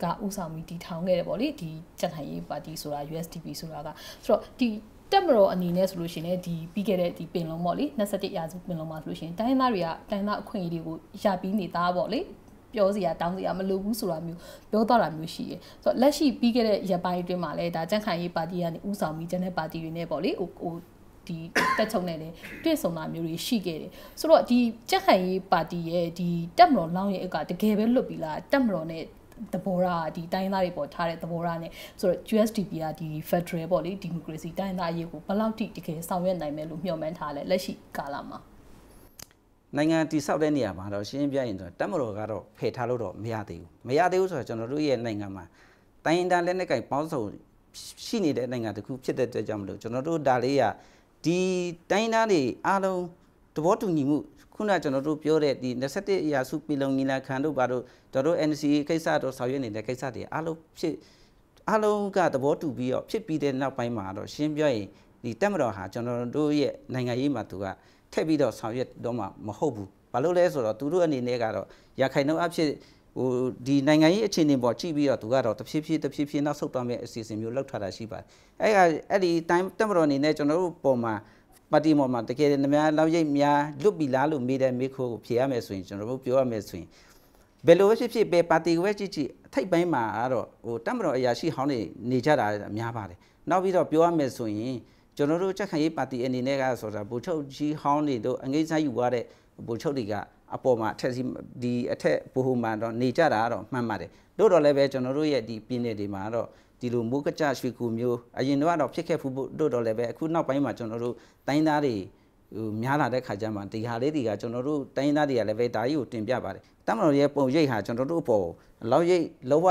ကဥဆောင်ပြီးတည်ထောင်ခဲ့တယ်ပေါ့လေဒီကြက်ထိုင်ရေးပါတီဆိုတာ USDP ဆိုတာကဆိုတော့ဒီ တက်မတော်အနေနဲ့ဆိုလို့ရှိရင်ဒီပြီးခဲ့တဲ့ဒီပင်လုံးပေါ့လေ21ရာစုပင်လုံးမှာဆိုလို့ရှိရင်တိုင်းသားတွေကတိုင်းသားအခွင့်အရေးတွေကိုရပြီးနေတာပေါ့လေပြောစရာတောင်းစရာမလိုဘူးဆိုတာမျိုးပြောတော့တာမျိုးရှိရယ်ဆိုတော့လက်ရှိပြီးခဲ့တဲ့ရက်ပိုင်းအတွင်းမှာလည်းဒါကြန့်ခိုင်ရေးပါတီကနေဥဆောင်ပြီးကျန်တဲ့ပါတီတွေနဲ့ပေါ့လေဟိုဟိုဒီတက်ချုံနဲ့လည်းတွေ့ဆုံတာမျိုးတွေရှိခဲ့တယ်ဆိုတော့ဒီကြက်ခိုင်ရေးပါတီရဲ့ဒီတက်မတော်လောင်းရဲ့အကတကယ်ပဲလွတ်ပြီလားတက်မတော်နဲ့ သဘောထားဒီတိုင်းသားတွေပေါ်ထားတဲ့သဘောထားနဲ့ဆိုတော့ USDP ကဒီ Federal ပေါ့လေဒီမိုကရေစီတိုင်းသားအရေးကိုဘယ်လောက်ထိတကယ်ဆောင်ရွက်နိုင်မယ်လို့မျှော်မှန်းထားလဲလက်ရှိကာလမှာနိုင်ငံတည်ဆောက်တဲ့နေရာမှာတော့ရှင်းပြရင်တော့တက်မတော်ကတော့ဖယ်ထားလို့တော့မရသေးဘူးမရသေးဘူးဆိုတော့ကျွန်တော်တို့ရဲ့နိုင်ငံမှာတိုင်းတန်လက်နက်ကင်ပေါင်းစုံရှိနေတဲ့နိုင်ငံတစ်ခုဖြစ်တဲ့အတွက်ကြောင့်မလို့ကျွန်တော်တို့ဒါလေးကဒီတိုင်းသားတွေအားလုံးသဘောတူညီမှု ခုနကျွန်တော်တို့ပြောတဲ့ဒီ21ရာစုပြည်လုံးညီလာခံတို့ဘာတို့တို့တို့ NCA ကိစ္စတို့ဆောင်ရွက်နေတဲ့ကိစ္စတွေအားလုံးဖြစ်အားလုံးကသဘောတူပြီးတော့ဖြစ်ပြီးတဲ့နောက်ပိုင်းမှာတော့ရှင်းပြရင်ဒီတက်မတော်ဟာကျွန်တော်တို့ရဲ့နိုင်ငံရေးမှာသူကထည့်ပြီးတော့ဆောင်ရွက်တော့မှမဟုတ်ဘူးဘာလို့လဲဆိုတော့သူတို့အနေနဲ့ကတော့ရခိုင်နှုန်းအဖြစ်ဟိုဒီနိုင်ငံရေးအခြေအနေပေါ်ကြည့်ပြီးတော့သူကတော့တဖြည်းဖြည်းတဖြည်းဖြည်းနောက်ဆုတ်သွားမယ့်အစီအစဉ်မျိုးလောက်ထားတာရှိပါတယ်အဲ့ကအဲ့ဒီတိုင်းတက်မတော်အနေနဲ့ကျွန်တော်တို့ပုံမှာ ပါတီမော်မှာတကယ်လည်းများလောက်ရိပ်များလွတ်ပြီလားလို့မေးတဲ့မေးခွန်းကိုဖြေရမယ်ဆိုရင်ကျွန်တော်တို့ပြောရမယ်ဆိုရင်ဘယ်လိုပဲဖြစ်ဖြစ်ပဲပါတီကိုပဲကြည့်ကြည့်အထိပ်ပိုင်းမှာကတော့ဟိုတက်မတော်အရာရှိဟောင်းနေနေကြတာများပါတယ်နောက်ပြီးတော့ပြောရမယ်ဆိုရင်ကျွန်တော်တို့ချက်ခံရေးပါတီအနေနဲ့ကဆိုတာဘူချုပ်ကြီးဟောင်းနေတို့အငိမ့်စားယူသွားတဲ့ဘူချုပ်တွေကအပေါ်မှာအထက်စီဒီအထက်ဘူဟိုမှာတော့နေကြတာကတော့မှန်ပါတယ်တို့တော့လည်းပဲကျွန်တော်တို့ရဲ့ဒီပြည်နယ်တွေမှာတော့ ဒီလိုမိုးကကြရွှေကူမျိုးအရင်တော့ဖြစ်ခဲ့ဖူးတို့တော့လည်းပဲအခုနောက်ပိုင်းမှာကျွန်တော်တို့တိုင်းသားတွေဟိုများလာတဲ့ခါကျမှဒီဟာလေးတွေကကျွန်တော်တို့တိုင်းသားတွေကလည်းပဲဒါကြီးကိုတင်ပြပါတယ်တမန်တော်ရဲ့ပုံရိပ်ဟာကျွန်တော်တို့အပေါ်လောက်ရိပ်လောက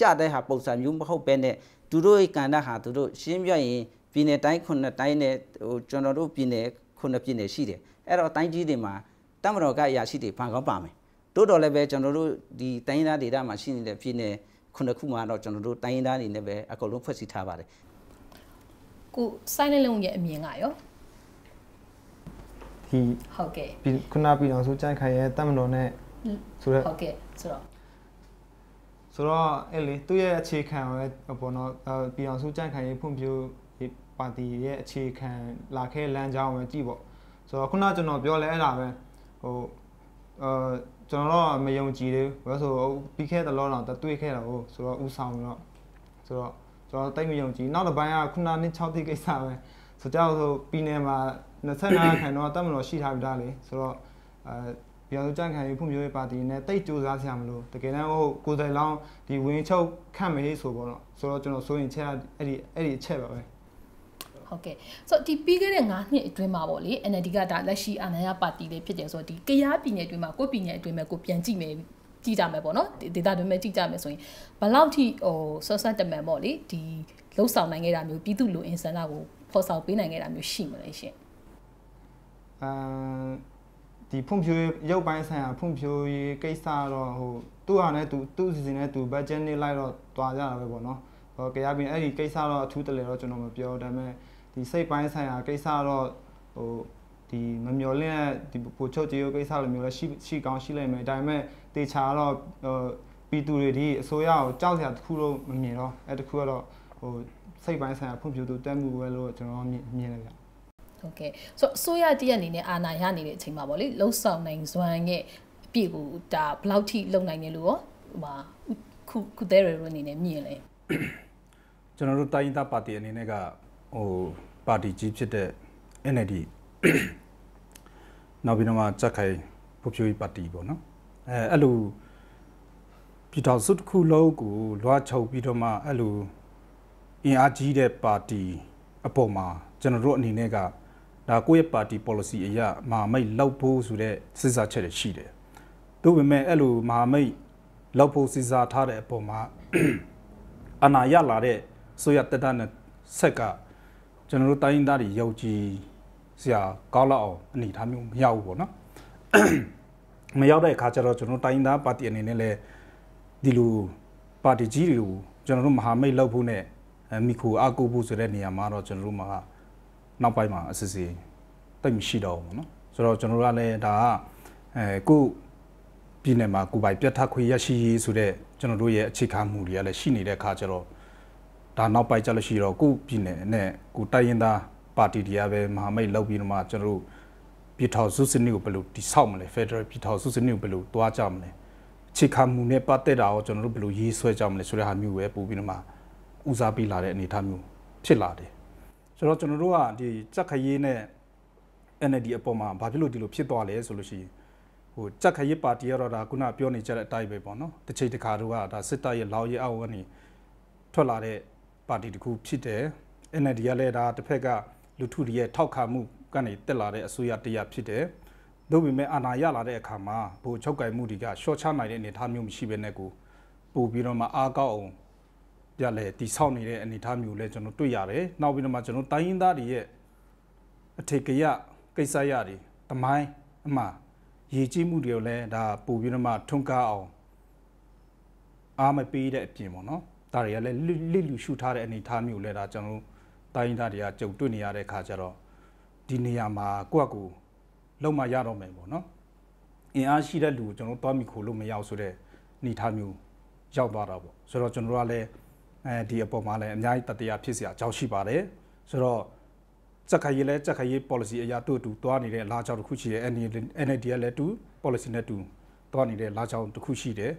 ကြတဲ့ဟာပုံစံမျိုးမဟုတ်ပဲနဲ့သူတို့ရဲ့ကဏ္ဍဟာသူတို့ရှင်းပြရင်ပြည်နယ်တိုင်းခုနှစ်တိုင်းနဲ့ဟိုကျွန်တော်တို့ပြည်နယ်ခုနှစ်ပြည်နယ်ရှိတယ်အဲ့တော့တိုင်းကြီးတွေမှာတမတော်ကအရာရှိတွေဖန်ကောင်းပါမယ်တိုးတော်လည်းပဲကျွန်တော်တို့ဒီတိုင်းသားဒေသမှာရှိနေတဲ့ပြည်နယ် ခုနှစ်ခုမှာတော့ကျွန်တော်တို့တိုင်းသားတွေနဲ့ပဲအကုန်လုံးဖွဲ့စည်းထားပါတယ်ကိုစိုင်းလင်းလုံးရဲ့အမြင်ကရောဒီဟုတ်ကဲ့ခုနပြည်တော်စုကြိုက်ခိုင်ရဲ့တမတော်နဲ့ဆိုတော့ဟုတ်ကဲ့ဆိုတော့ဆိုတော့အဲ့လေသူ့ရဲ့အခြေခံပဲပေါ့နော်ပြည်တော်စုကြိုက်ခိုင်ရဲ့ဖွံ့ဖြိုးပါတီရဲ့အခြေခံလာခဲ့လမ်းကြောင်းပဲကြည့်ပေါ့ဆိုတော့ခုနကျွန်တော်ပြောလဲအဲ့ဒါပဲဟိုအာ ကျွန်တော်တော့မယုံကြည်သေးဘူးဘာလို့ဆိုပြီးခဲ့တဲ့လောတော့တွေ့ခဲ့တာဟုတ်ဆိုတော့ဥဆောင်တော့ဆိုတော့ကျွန်တော်တိတ်မယုံကြည်နောက်တစ်ပိုင်းကခုနနှစ်6တိကိစ္စပဲဆိုကြတော့ဆိုပြည်နယ်မှာ25ခိုင်တော့တက်မလို့ရှိထားပြီးသားလေဆိုတော့အဲပြောင်းကြံခံရေးဖွံ့ဖြိုးရေးပါတီနဲ့တိတ်ကြိုးစားစရာမလိုတကယ်တမ်းဟိုကိုယ်တိုင်လောင်းဒီဝင်းချုပ်ခန့်မေးဆိုပေါ့နော်ဆိုတော့ကျွန်တော်စိုးရင်ချက်အဲ့ဒီအဲ့ဒီအချက်ပါပဲ ဟုတ်ကဲ့ဆိုတော့ဒီပြီးခဲ့တဲ့9နှစ်အတွင်းမှာပေါ့လေ NLD ကဒါလက်ရှိအာဏာရပါတီလေးဖြစ်တယ်ဆိုတော့ဒီကရားပြည်နယ်အတွင်းမှာကိုပြည်နယ်အတွင်းမှာကိုပြန်ကြည့်မယ်ကြည့်ကြမယ်ပေါ့နော်ဒေတာတွင်ပဲကြည့်ကြမယ်ဆိုရင်ဘလောက်ထိဟိုဆော့ဆက်တမန်ပေါ့လေဒီလှုပ်ဆောင်နိုင်ခဲ့တာမျိုးပြည်သူလူအင်ဆန္ဒကိုဖော်ဆောင်ပေးနိုင်ခဲ့တာမျိုးရှိမလဲရှင်အာဒီဖွံ့ဖြိုးရုပ်ပိုင်းဆိုင်ရာဖွံ့ဖြိုးရေးကိစ္စတော့ဟိုသူ့ဟာနဲ့သူသူ့စီစဉ်နဲ့သူ budget နဲ့လိုက်တော့တွားကြတာပဲပေါ့နော်ဟိုကြရပြီးအဲ့ဒီကိစ္စတော့အထူးတလဲတော့ကျွန်တော်မပြောဒါပေမဲ့ ဒီစိတ်ပိုင်းဆိုင်ရာကိစ္စတော့ဟိုဒီမမျော်လင့်တဲ့ဒီပိုချုပ်ကြေးကိစ္စလိုမျိုးလည်းရှိရှိကောင်းရှိလိမ့်မယ်ဒါပေမဲ့တေချာတော့ဟိုပြည်သူတွေဒီအစိုးရကိုကြောက်စရာတစ်ခုလို့မမြင်တော့အဲ့တခုကတော့ဟိုစိတ်ပိုင်းဆိုင်ရာဖွံ့ဖြိုးတိုးတက်မှုပဲလို့ကျွန်တော်မြင်တယ်ဗျဟုတ်ကဲ့ဆိုတော့အစိုးရတရက်အနေနဲ့အာဏာရနေတဲ့အချိန်မှာပေါ့လေလှုပ်ဆောင်နိုင်စွမ်းရဲ့အပြည့်ကိုဒါဘယ်လောက်ထိလုံနိုင်တယ်လို့ရောဟိုမှာခုခုတဲ့ရရအနေနဲ့မြင်လဲကျွန်တော်တို့တိုင်းသားပါတီအနေနဲ့က ဟိုပါတီကြီးဖြစ်တဲ့ NLD နောက်ပြီးတော့မှကြက်ခိုင်ဖွံ့ဖြိုးရေးပါတီပေါ့နော်အဲအဲ့လိုပြည်တော်စုတစ်ခုလုံးကိုလွှားချုပ်ပြီးတော့မှအဲ့လိုအင်အားကြီးတဲ့ပါတီအပေါ်မှာကျွန်တော်တို့အနေနဲ့ကဒါကိုယ့်ရဲ့ပါတီ policy အရမဟာမိတ်လောက်ဖို့ဆိုတဲ့စဉ်းစားချက်တွေရှိတယ်။ဒါပေမဲ့အဲ့လိုမဟာမိတ်လောက်ဖို့စဉ်းစားထားတဲ့အပေါ်မှာအနာရလာတဲ့ဆိုရတက်တဲ့ဆက်က ကျွန်တော်တို့တိုင်းသားတွေယုံကြည်စရာကောင်းလောက်အောင်အနေထားမျိုးမရဘူးပေါ့နော်။မရောက်တဲ့အခါကျတော့ကျွန်တော်တိုင်းသားပါတီအနေနဲ့လည်းဒီလိုပါတီကြီးတွေကိုကျွန်တော်တို့မဟာမိတ်လောက်ဖို့နဲ့မိခိုအကူဖို့ဆိုတဲ့နေရာမှာတော့ကျွန်တော်တို့မှာနောက်ပိုင်းမှာအစစ်စစ်တိတ်မရှိတော့ဘူးเนาะဆိုတော့ကျွန်တော်တို့ကလည်းဒါကအဲကိုပြည်နယ်မှာကိုပိုင်ပြတ်ထခွေရရှိရေးဆိုတဲ့ကျွန်တော်တို့ရဲ့အခြေခံမှုတွေကလည်းရှိနေတဲ့အခါကျတော့ ဒါနောက်ပိုင်းကျလို့ရှိတော့ကိုပြည်နယ်နဲ့ကိုတိုင်းရင်သားပါတီတွေကပဲမဟာမိတ်လောက်ပြီးတော့မှကျွန်တော်တို့ပြည်ထောင်စုစနစ်ကိုဘယ်လိုတိဆောက်မလဲ Federal ပြည်ထောင်စုစနစ်ကိုဘယ်လိုတွားကြမလဲအခြေခံမှုနဲ့ပတ်သက်တာကိုကျွန်တော်တို့ဘယ်လိုရေးဆွဲကြမလဲဆိုတဲ့ဟာမျိုးပဲပို့ပြီးတော့မှဦးစားပေးလာတဲ့အနေအထားမျိုးဖြစ်လာတယ်ဆိုတော့ကျွန်တော်တို့ကဒီကြက်ခရေးနဲ့ NLD အပေါ်မှာဘာဖြစ်လို့ဒီလိုဖြစ်သွားလဲဆိုလို့ရှိရင်ဟိုကြက်ခရေးပါတီကတော့ဒါခုနပြောနေကြတဲ့အတိုင်းပဲပေါ့နော်တစ်ချိန်တစ်ခါတော့ကဒါစစ်တပ်ရဲ့လောက်ရဲအောက်ကနေထွက်လာတဲ့ ပါတီတစ်ခုဖြစ်တယ် NLD ကလည်းဒါတစ်ဖက်ကလူထုတွေရဲ့ထောက်ခံမှုကနေတက်လာတဲ့အစိုးရတရားဖြစ်တယ်ဒါပေမဲ့အာဏာရလာတဲ့အခါမှာဘိုလ်ချုပ်ကင်မှုတွေကရှော့ချနိုင်တဲ့အနေအထားမျိုးမရှိဘဲနဲ့ကိုပို့ပြီးတော့မှအားကောက်အောင်ပြလဲတိဆောက်နေတဲ့အနေအထားမျိုးလဲကျွန်တော်တွေ့ရတယ်။နောက်ပြီးတော့မှကျွန်တော်တိုင်းရင်းသားတွေရဲ့အထေကရကိစ္စရတွေတမိုင်းအမှရည်ကြည်မှုတွေကိုလည်းဒါပို့ပြီးတော့မှထွန်းကားအောင်အားမပေးတဲ့အပြင်ပေါ့နော်။ ဒါတွေကလည်းလစ်လူရှုထားတဲ့အနေအထားမျိုးလဲဒါကျွန်တော်တိုင်းရင်းသားတွေကကြုံတွေ့နေရတဲ့အခါကျတော့ဒီနေရာမှာကိုယ့်အကူလုံမရတော့မယ်ပေါ့နော်။ အင်အားရှိတဲ့လူကိုကျွန်တော်တို့တွားမိခိုလို့မရောက်ဆိုတဲ့အနေထားမျိုးရောက်သွားတာပေါ့ဆိုတော့ကျွန်တော်တို့ကလည်းအဲဒီအပေါ်မှာလည်းအများကြီးတတရားဖြစ်เสียအကြောင်းရှိပါတယ်ဆိုတော့စက်ခရီးလဲစက်ခရီး policy အရာတူတူတွားနေတဲ့လာကြောင်းတစ်ခုရှိတယ် NLD ကလည်းတူ policy နဲ့တူတွားနေတဲ့လာကြောင်းတစ်ခုရှိတယ်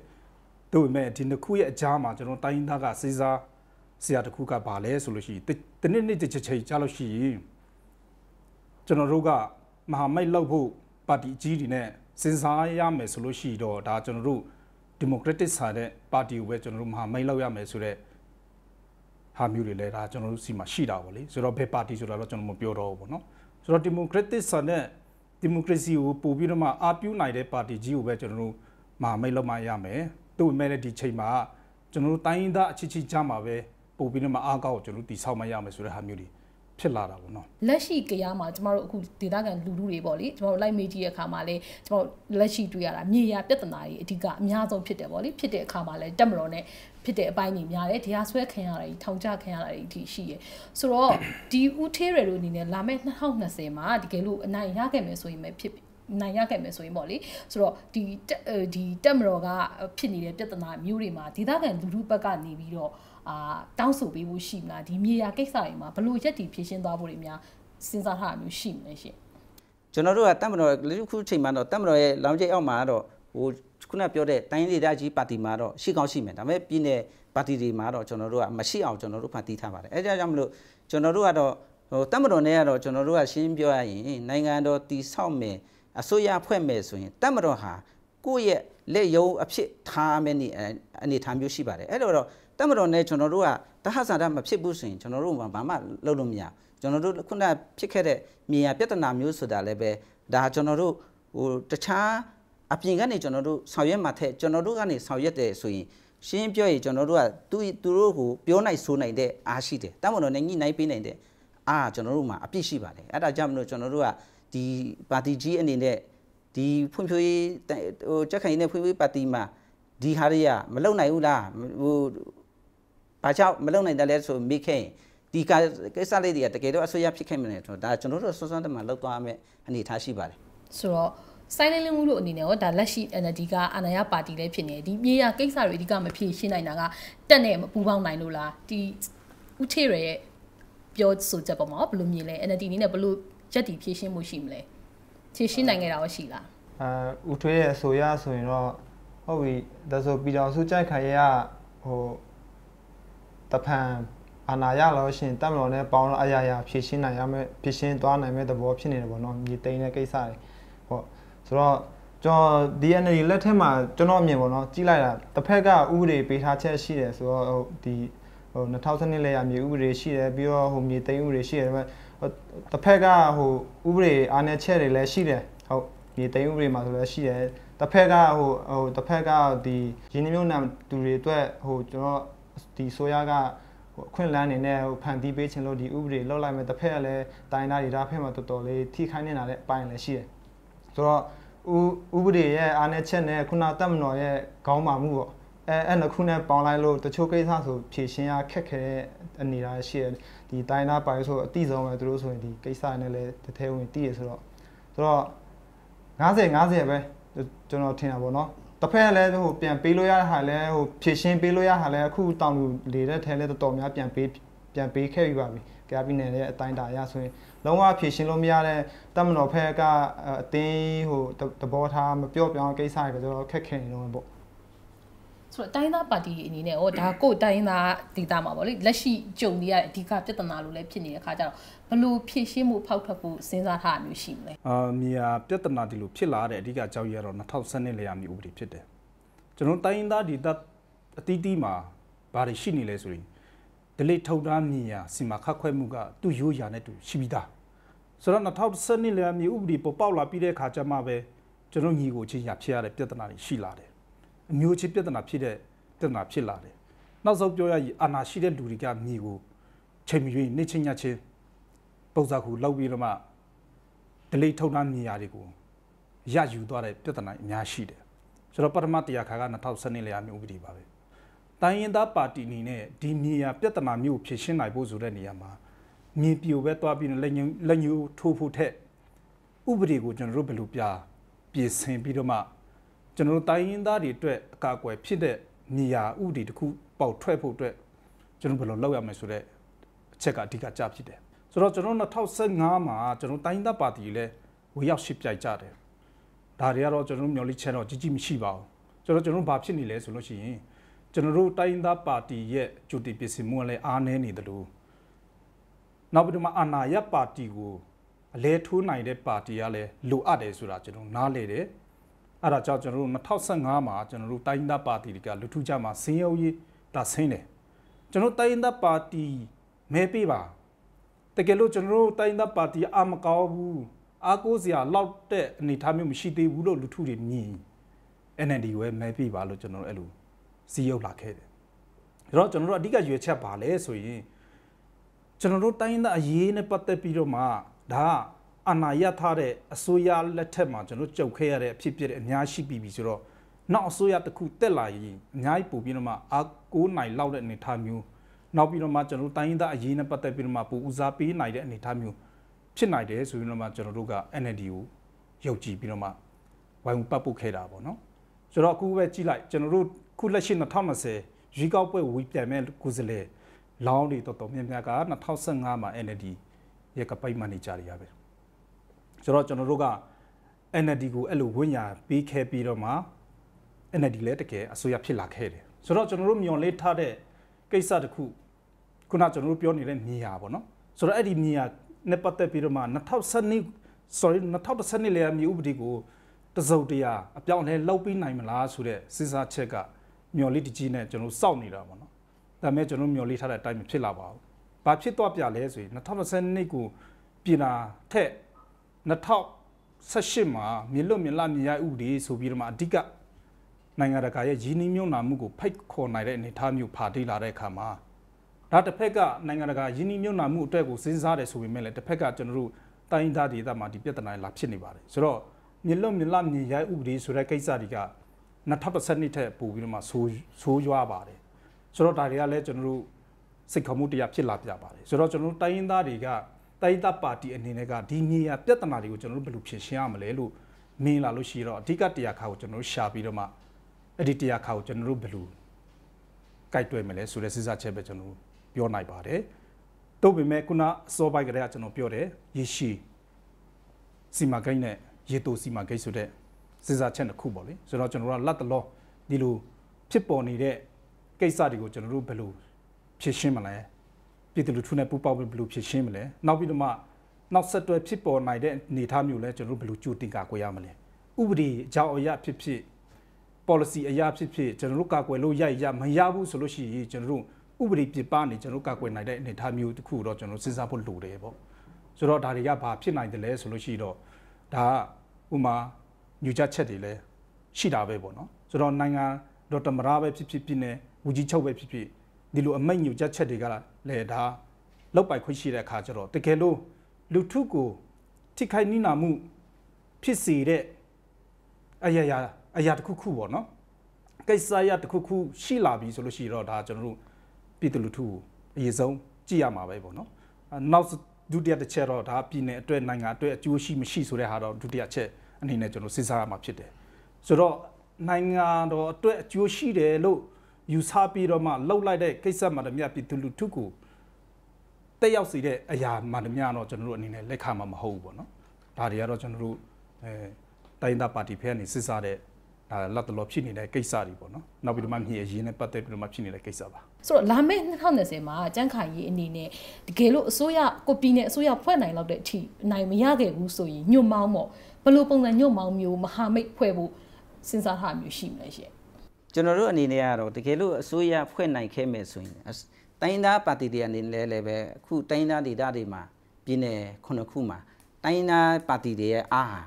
ဒါပေမဲ့ဒီနှစ်ခုရဲ့အကြားမှာကျွန်တော်တိုင်းရင်းသားကစေစားဆရာတစ်ခုကပါလဲဆိုလို့ရှိရင်တနစ်နေ့တစ်ချက်ချိန်ကြားလို့ရှိရင်ကျွန်တော်တို့ကမဟာမိတ်လောက်ဖို့ပါတီကြီးတွေနဲ့စဉ်းစားရမယ်ဆိုလို့ရှိတော့ဒါကျွန်တော်တို့ဒီမိုကရက်တစ်ဆာတဲ့ပါတီကိုပဲကျွန်တော်တို့မဟာမိတ်လောက်ရမယ်ဆိုတော့ဟာမျိုးတွေလည်းဒါကျွန်တော်တို့စီမှာရှိတာပေါ့လေဆိုတော့ဘယ်ပါတီဆိုတာတော့ကျွန်တော်မပြောတော့ဘူးပေါ့နော်ဆိုတော့ဒီမိုကရက်တစ်ဆာတဲ့ဒီမိုကရေစီကိုပို့ပြီးတော့မှအားပြုနိုင်တဲ့ပါတီကြီးကိုပဲကျွန်တော်တို့မဟာမိတ်လောက်မှရမယ် သူ့မဲ့လည်းဒီချိန်မှာကျွန်တော်တို့တိုင်းရင်းသားအချစ်ချစ်ကြားမှာပဲပို့ပြီးတော့မှအားကောက်ကိုကျွန်တော်တို့တည်ဆောက်မှရမယ်ဆိုတဲ့ဟာမျိုးတွေဖြစ်လာတာပေါ့နော်လက်ရှိကြရမှာကျမတို့အခုဒေတာကန်လူလူတွေပေါ့လေကျမတို့လိုက်မေးကြည့်တဲ့အခါမှာလဲကျမတို့လက်ရှိတွေ့ရတာမြေယာပြဿနာတွေအဓိကအများဆုံးဖြစ်တယ်ပေါ့လေဖြစ်တဲ့အခါမှာလဲတက်မတော်နဲ့ဖြစ်တဲ့အပိုင်းတွေများတယ်တရားဆွဲခံရတာတွေထောင်ချခံရတာတွေအထိရှိရဆိုတော့ဒီဦးသေးရတို့အနေနဲ့လာမယ့်2020မှာတကယ်လို့အနိုင်ရခဲ့မယ်ဆိုရင်ပဲဖြစ် နိုင်ရခဲ့မယ်ဆိုရင်ပေါ့လေဆိုတော့ဒီဒီတက်မတော်ကဖြစ်နေတဲ့ပြဿနာမျိုးတွေမှာဒေသခံလူထုဘက်ကနေပြီးတော့အာတောင်းဆိုပေးဖို့ရှိမလားဒီမြေယာကိစ္စတွေမှာဘလို့ရက်တီဖြည့်ရှင်းသွားဖို့တွေများစဉ်းစားထားတာမျိုးရှိမလဲရှင်ကျွန်တော်တို့ကတက်မတော်လူခုချိန်မှာတော့တက်မတော်ရဲ့လောင်ကျိတ်အောက်မှာတော့ဟိုခုနပြောတဲ့တိုင်းဒေသကြီးပါတီမှာတော့ရှိကောင်းရှိမယ်ဒါပေမဲ့ပြည်နယ်ပါတီတွေမှာတော့ကျွန်တော်တို့ကမရှိအောင်ကျွန်တော်တို့ဖန်တီးထားပါတယ်အဲဒါကြောင့်မလို့ကျွန်တော်တို့ကတော့ဟိုတက်မတော်နဲ့ကတော့ကျွန်တော်တို့ကရှင်းပြောရရင်နိုင်ငံတော်တည်ဆောက်မယ် အစိုးရဖွဲ့မယ်ဆိုရင်တက်မတော်ဟာကိုယ့်ရဲ့လက်ရုံးအဖြစ်ထားမယ်နေအနေထားမျိုးရှိပါတယ်အဲ့တော့တက်မတော်နဲ့ကျွန်တော်တို့ကတဟဆန္ဒမဖြစ်ဘူးဆိုရင်ကျွန်တော်တို့ဘာမှလုပ်လို့မရကျွန်တော်တို့ခုနဖြစ်ခဲ့တဲ့မြေယာပြဿနာမျိုးဆိုတာလည်းပဲဒါကျွန်တော်တို့ဟိုတခြားအပြင်ကနေကျွန်တော်တို့ဆောင်ရွက်မှာထက်ကျွန်တော်တို့ကနေဆောင်ရွက်တယ်ဆိုရင်ရှင်းပြောရင်ကျွန်တော်တို့ကသူသူတို့ကိုပြောနိုင်ဆိုနိုင်တဲ့အားရှိတယ်တမန်တော်နဲ့ညှိနှိုင်းပေးနိုင်တဲ့အားကျွန်တော်တို့မှာအပြည့်ရှိပါတယ်အဲ့ဒါကြောင့်မလို့ကျွန်တော်တို့က ဒီပါတီကြီးအနေနဲ့ဒီဖွံ့ဖြိုးရေးဟိုကြက်ခိုင်နဲ့ဖွံ့ဖြိုးရေးပါတီမှာဒီဟာတွေကမလုံနိုင်ဘူးလားဟိုဘာကြောင့်မလုံနိုင်တယ်လဲဆိုမိခင်ဒီကိစ္စလေးတွေကတကယ်တော့အဆွေရဖြစ်ခဲ့မယ်ဆိုတော့ဒါကျွန်တော်တို့စွန်းစွန်းတမန်လောက်သွားမယ်အနေထားရှိပါတယ်ဆိုတော့စိုင်းလင်းလင်းမှုတို့အနေနဲ့ရောဒါလက်ရှိ NLD ကအာဏာရပါတီလည်းဖြစ်နေဒီမြေယာကိစ္စတွေအဓိကမဖြစ်ရှင်းနိုင်တာကတက်နဲ့မပူပေါင်းနိုင်လို့လားဒီဦးထေရရဲ့ပြောဆိုချက်ပေါ်မှာဘယ်လိုမြင်လဲ NLD အနေနဲ့ဘယ်လို ရက်တီဖြည့်ရှင်းမှုရှိမလဲဖြည့်ရှင်းနိုင်ခဲ့တာရောရှိလားအဲဦးထွေးရဲ့ဆိုရဆိုရင်တော့ဟုတ်ပြီဒါဆိုပြည်တော်စုကြိုက်ခိုင်ရဟိုတဖန်အာနာရလို့ရှင်တက်မတော်နဲ့ပေါင်းတော့အရာရာဖြည့်ရှင်းနိုင်ရမယ်ဖြည့်ရှင်းသွားနိုင်မဲ့သဘောဖြစ်နေတယ်ပေါ့နော်မြေသိမ်းတဲ့ကိစ္စတွေဟုတ်ဆိုတော့ကျွန်တော် DNA လက်ထက်မှာကျွန်တော်အမြင်ပေါ့နော်ကြည့်လိုက်တာတစ်ဖက်ကဥပဒေပေးထားချက်ရှိတယ်ဆိုတော့ဟိုဒီဟို2012လက်ရမြေဥပဒေရှိတယ်ပြီးတော့ဟိုမြေသိမ်းဥပဒေရှိတယ်ဒါပေမဲ့ တစ်ဖက်ကဟိုဥပဒေအားနည်းချက်တွေလည်းရှိတယ်ဟုတ်မြေသိမ်းဥပဒေမှာဆိုလည်းရှိတယ်တစ်ဖက်ကဟိုဟိုတစ်ဖက်ကဒီရင်းနှီးမြှုပ်နှံသူတွေအတွက်ဟိုကျွန်တော်ဒီဆိုရကဟိုအခွင့်အလမ်းအနေနဲ့ဟိုဖန်တီးပေးခြင်းလို့ဒီဥပဒေလောက်လိုက်မယ်တစ်ဖက်ကလည်းတိုင်းသားတွေဒါဖက်မှာတော်တော်လေးထိခိုက်နေတာလည်းအပိုင်းလည်းရှိတယ်ဆိုတော့ဥပဒေရဲ့အားနည်းချက်နဲ့ခုနတက်မတော်ရဲ့ခေါင်းမာမှုပေါ့အဲအဲ့နှစ်ခုနဲ့ပေါင်းလိုက်လို့တချို့ကိစ္စဆိုဖြေရှင်းရခက်ခဲတဲ့ အနေအထားရှိတယ်ဒီတိုင်းသားပိုင်းဆိုအတိဆုံးပဲသူတို့ဆိုရင်ဒီကိစ္စနဲ့လည်းတထဲဝင်တည်ရဆိုတော့ဆိုတော့90 90ပဲကျွန်တော်ထင်တာပေါ့နော်တစ်ဖက်လည်းဟိုပြန်ပေးလို့ရတဲ့ဟာလည်းဟိုဖြည့်ရှင်းပေးလို့ရတာလည်းအခုတောင်လူလေတဲ့ထဲလည်းတော်တော်များပြန်ပေးပြန်ပေးခဲ့ပြီးပါပြီ။ကြာပြည်နယ်ရဲ့အတိုင်းတာရဆိုရင်လုံးဝဖြည့်ရှင်းလို့မရတဲ့တပ်မတော်ဖက်ကအတင်းဟိုသဘောထားမပြော့ပြောင်းကိစ္စတွေကတော့ခက်ခဲနေတော့ပေါ့ ဆိုတော့တိုင်းသားပါတီအနေနဲ့ဟောဒါကိုတိုင်းသားဒေတာမှာပေါ့လေလက်ရှိကြုံနေရတဲ့အဓိကပြဿနာလို့လည်းဖြစ်နေတဲ့ခါကျတော့ဘလို့ဖြည့်ရှင်းမှုဖောက်ထွက်ဖို့စဉ်းစားထားမျိုးရှိမလဲအာမြေယာပြဿနာဒီလိုဖြစ်လာတဲ့အဓိကအကြောင်းရတော့2012လေယာမြေဥပဒေဖြစ်တယ်ကျွန်တော်တိုင်းသားဒေတာအတီးတီးမှာဘာတွေရှိနေလဲဆိုရင်ဒလိထုတ်သားမြေယာစီမခတ်ခွဲမှုကသူ့ရိုးရာနဲ့တူရှိပြီးသားဆိုတော့2012လေယာမြေဥပဒေပေါ်ပေါက်လာပြီးတဲ့အခါကျမှပဲကျွန်တော်ညီကိုချင်းရဖြစ်ရတဲ့ပြဿနာတွေရှိလာတယ် အမျိုးချင်းပြဿနာဖြစ်တဲ့ပြဿနာဖြစ်လာတယ်နောက်ဆုံးပြောရရင်အာနာရှိတဲ့လူတွေကမြေကိုချိန်မရွေးနေချင်းညချင်းပုံစံခုလောက်ပြီးတော့မှဒလိထုံနှမ်းမြေယာတွေကိုရယူသွားတဲ့ပြဿနာအများရှိတယ်ဆိုတော့ပထမတရားခါက2012လေယာမျိုးဥပဒေပါပဲတိုင်းရင်းသားပါတီအနေနဲ့ဒီမြေယာပြဿနာမျိုးဖြေရှင်းနိုင်ဖို့ဆိုတဲ့နေရာမှာမြေပြိုပဲတွားပြီးလက်ညှိုးလက်ညှိုးထိုးဖို့ထက်ဥပဒေကိုကျွန်တော်တို့ဘယ်လိုပြပြင်ဆင်ပြီးတော့မှ ကျွန်တော်တို့တိုင်းရင်းသားတွေအတွက်အကာအကွယ်ဖြစ်တဲ့နေရာဥတီတစ်ခုပေါက်ထွက်ဖို့အတွက်ကျွန်တော်ဘယ်လိုလုပ်ရမလဲဆိုတော့အချက်ကအဓိကကြဖြစ်တယ်ဆိုတော့ကျွန်တော်2015မှာကျွန်တော်တိုင်းသားပါတီလည်းဝေရောက်ရှစ်ပြိုက်ကြတယ်ဒါတွေကတော့ကျွန်တော်မျော်လင့်ချက်တော့ကြီးကြီးမရှိပါဘူးကျွန်တော်ကျွန်တော်ဘာဖြစ်နေလဲဆိုလို့ရှိရင်ကျွန်တော်တို့တိုင်းသားပါတီရဲ့ကြိုတင်ပြင်ဆင်မှုကလည်းအားနည်းနေတယ်လို့နောက်ပြီးတော့မှအာဏာရပါတီကိုအလဲထိုးနိုင်တဲ့ပါတီကလည်းလိုအပ်တယ်ဆိုတာကျွန်တော်နားလေတယ် အဲ့ဒါကြောင့်ကျွန်တော်တို့2015မှာကျွန်တော်တို့တိုင်းသားပါတီတွေကလူထုကြမှာစင်းရုံရေးဒါဆင်းတယ်ကျွန်တော်တိုင်းသားပါတီမဲပေးပါတကယ်လို့ကျွန်တော်တို့တိုင်းသားပါတီအာမကောင်းဘူးအားကိုးစရာလောက်တဲ့အနေအထားမျိုးမရှိသေးဘူးလို့လူထုတွေမြင် NND ဝဲမဲပေးပါလို့ကျွန်တော်တို့အဲ့လိုစီးရုပ်လာခဲ့တယ်။ဒါတော့ကျွန်တော်တို့အဓိကရွေချက်ပါလဲဆိုရင်ကျွန်တော်တို့တိုင်းသားအရေးနဲ့ပတ်သက်ပြီးတော့မှဒါ အနာရထားတဲ့အစိုးရလက်ထက်မှာကျွန်တော်ကြုံခဲ့ရတဲ့အဖြစ်ဖြစ်တဲ့အများရှိပြီဆိုတော့နောက်အစိုးရတစ်ခုတက်လာရင်အများကြီးပို့ပြီးတော့မှအာကိုးနိုင်လောက်တဲ့အနေအထားမျိုးနောက်ပြီးတော့မှကျွန်တော်တိုင်းသားအရေးနဲ့ပတ်သက်ပြီးတော့မှပူဦးစားပေးနိုင်တဲ့အနေအထားမျိုးဖြစ်နိုင်တယ်ဆိုပြီးတော့မှကျွန်တော်တို့က NLD ကိုယုံကြည်ပြီးတော့မှဝိုင်းဝန်းပတ်ဖို့ခဲ့တာပေါ့နော်ဆိုတော့အခုပဲကြည့်လိုက်ကျွန်တော်တို့ခုလက်ရှိ2020ရွေးကောက်ပွဲဝီပြန်မဲ့ကိုယ်စားလှယ်လောင်းတွေတော်တော်များများက2015မှာ NLD ရဲ့ကပိုက်မန်နေဂျာတွေရပဲ ဆိုတော့ကျွန်တော်တို့က NLD ကိုအဲ့လိုဝင့်ညာပေးခဲ့ပြီးတော့မှ NLD လည်းတကယ်အစိုးရဖြစ်လာခဲ့တယ်ဆိုတော့ကျွန်တော်တို့မျှော်လင့်ထားတဲ့ကိစ္စတခုခုနကျွန်တော်တို့ပြောနေတဲ့မြေယာပေါ့နော်ဆိုတော့အဲ့ဒီမြေယာနဲ့ပတ်သက်ပြီးတော့မှ2012 sorry 2012လေမြေဥပဒေကိုတစုံတရာအပြောင်းလဲလောက်ပြီးနိုင်မလားဆိုတဲ့စဉ်းစားချက်ကမျော်လင့်တကြီးနဲ့ကျွန်တော်စောင့်နေတာပေါ့နော်ဒါပေမဲ့ကျွန်တော်မျော်လင့်ထားတဲ့အတိုင်းမဖြစ်လာပါဘူး။ဘာဖြစ်တော့ပြလဲဆိုရင်2022ကိုပြည်နာထက် 2018မှာမြေလွတ်မြေလမြေရိုက်ဥပဒေဆိုပြီးတော့မှအဓိကနိုင်ငံတကာရဲ့ရင်းနှီးမြှုပ်နှံမှုကိုဖိတ်ခေါ်နိုင်တဲ့အနေအထားမျိုးဖာတိလာတဲ့အခါမှာဒါတစ်ဖက်ကနိုင်ငံတကာရင်းနှီးမြှုပ်နှံမှုအတွက်ကိုစဉ်းစားတယ်ဆိုပေမဲ့လည်းတစ်ဖက်ကကျွန်တော်တို့တိုင်းသားဒေသမှာဒီပြဿနာလာဖြစ်နေပါတယ်ဆိုတော့မြေလွတ်မြေလမြေရိုက်ဥပဒေဆိုတဲ့ကိစ္စတွေက2012ထက်ပိုပြီးတော့မှဆိုးဆိုးရွားပါတယ်ဆိုတော့ဒါတွေကလည်းကျွန်တော်တို့စိတ်ခေါ်မှုတရားဖြစ်လာပြပါတယ်ဆိုတော့ကျွန်တော်တို့တိုင်းရင်းသားတွေက တိုင်းသားပါတီအနေနဲ့ကဒီမြေယာပြဿနာတွေကိုကျွန်တော်တို့ဘယ်လိုဖြေရှင်းရမလဲလို့မင်းလာလို့ရှိတော့အဓိကတရားခါကိုကျွန်တော်တို့ရှာပြီးတော့မှအဲ့ဒီတရားခါကိုကျွန်တော်တို့ဘယ်လိုကြိုက်တွေ့မလဲဆိုတဲ့စဉ်းစားချက်ပဲကျွန်တော်တို့ပြောနိုင်ပါတယ်။တို့ပေမဲ့ခုနစောပိုက်ကလေးကကျွန်တော်ပြောတယ်ရေရှိစီမကိန်းနဲ့ရေတိုစီမကိန်းဆိုတဲ့စဉ်းစားချက်တစ်ခုပေါ့လေ။ဆိုတော့ကျွန်တော်တို့ကလက်တလောဒီလိုဖြစ်ပေါ်နေတဲ့ကိစ္စတွေကိုကျွန်တော်တို့ဘယ်လိုဖြေရှင်းမလဲ ပြည်သူလူထုနဲ့ပူးပေါင်းပြီးဘယ်လိုဖြေရှင်းမလဲနောက်ပြီးတော့မှနောက်ဆက်တွဲဖြစ်ပေါ်နိုင်တဲ့အနေအထားမျိုးလဲကျွန်တော်တို့ဘယ်လိုကြိုတင်ကာကွယ်ရမလဲဥပဒေအကြောင်းအရာဖြစ်ဖြစ် policy အရာဖြစ်ဖြစ်ကျွန်တော်တို့ကာကွယ်လို့ရရမရဘူးဆိုလို့ရှိရင်ကျွန်တော်တို့ဥပဒေပြပနေကျွန်တော်တို့ကာကွယ်နိုင်တဲ့အနေအထားမျိုးတစ်ခုတော့ကျွန်တော်စဉ်းစားဖို့လိုတယ်ပေါ့ဆိုတော့ဒါတွေကဘာဖြစ်နိုင်တယ်လဲဆိုလို့ရှိတော့ဒါကဥမာညူချက်ချက်တွေလဲရှိတာပဲပေါ့နော်ဆိုတော့နိုင်ငံတော်တမရာပဲဖြစ်ဖြစ်ဖြစ်နေဝူကြီးချုပ်ပဲဖြစ်ဖြစ် ဒီလိုအမိတ်ညူချက်ချက်တွေကလည်းဒါလောက်ပိုက်ခွင့်ရှိတဲ့အခါကျတော့တကယ်လို့လူထုကိုထိခိုက်နိနာမှုဖြစ်စေတဲ့အရာရာအရာတစ်ခုခုပေါ့နော်ကိစ္စရတစ်ခုခုရှိလာပြီဆိုလို့ရှိတော့ဒါကျွန်တော်တို့ပြည်သူလူထုကိုအရေးဆုံးကြည့်ရမှာပဲပေါ့နော်နောက်ဒုတိယတစ်ချက်တော့ဒါပြည်နယ်အတွက်နိုင်ငံအတွက်အကျိုးရှိမရှိဆိုတဲ့ဟာတော့ဒုတိယချက်အနေနဲ့ကျွန်တော်စဉ်းစားရမှာဖြစ်တယ်ဆိုတော့နိုင်ငံတော်အတွက်အကျိုးရှိတယ်လို့ ယူဆပြီးတော့မှလှုပ်လိုက်တဲ့ကိစ္စမှတည်းမြပြည်သူလူထုကိုတက်ရောက်စေတဲ့အရာမှတည်းမြတော့ကျွန်တော်တို့အနေနဲ့လက်ခံမှာမဟုတ်ဘူးပေါ့နော်ဒါတွေကတော့ကျွန်တော်တို့အဲတိုင်းသားပါတီဖက်ကနေစစ်စားတဲ့ဒါလက်တလောဖြစ်နေတဲ့ကိစ္စတွေပေါ့နော်နောက်ပြီးတော့မှမြေအရင်နဲ့ပတ်သက်ပြီးတော့မှဖြစ်နေတဲ့ကိစ္စပါဆိုတော့လာမယ့်2020မှာကြန့်ခိုင်ရေးအနေနဲ့တကယ်လို့အစိုးရကိုပြည်နယ်အစိုးရဖွဲ့နိုင်လောက်တဲ့အထိနိုင်မရခဲ့ဘူးဆိုရင်ညွတ်မောင်းပေါ့ဘယ်လိုပုံစံညွတ်မောင်းမျိုးမဟာမိတ်ဖွဲ့ဖို့စဉ်းစားထားမျိုးရှိမလဲရှင် ကျွန်တော်တို့အနေနဲ့ကတော့တကယ်လို့အစိုးရဖွဲ့နိုင်ခဲ့မယ်ဆိုရင်တိုင်းသားပါတီတွေအနေနဲ့လည်းပဲအခုတိုင်းသားဒေသတွေမှာပြည်နယ်ခုနှစ်ခုမှာတိုင်းသားပါတီတွေရဲ့အားဟာ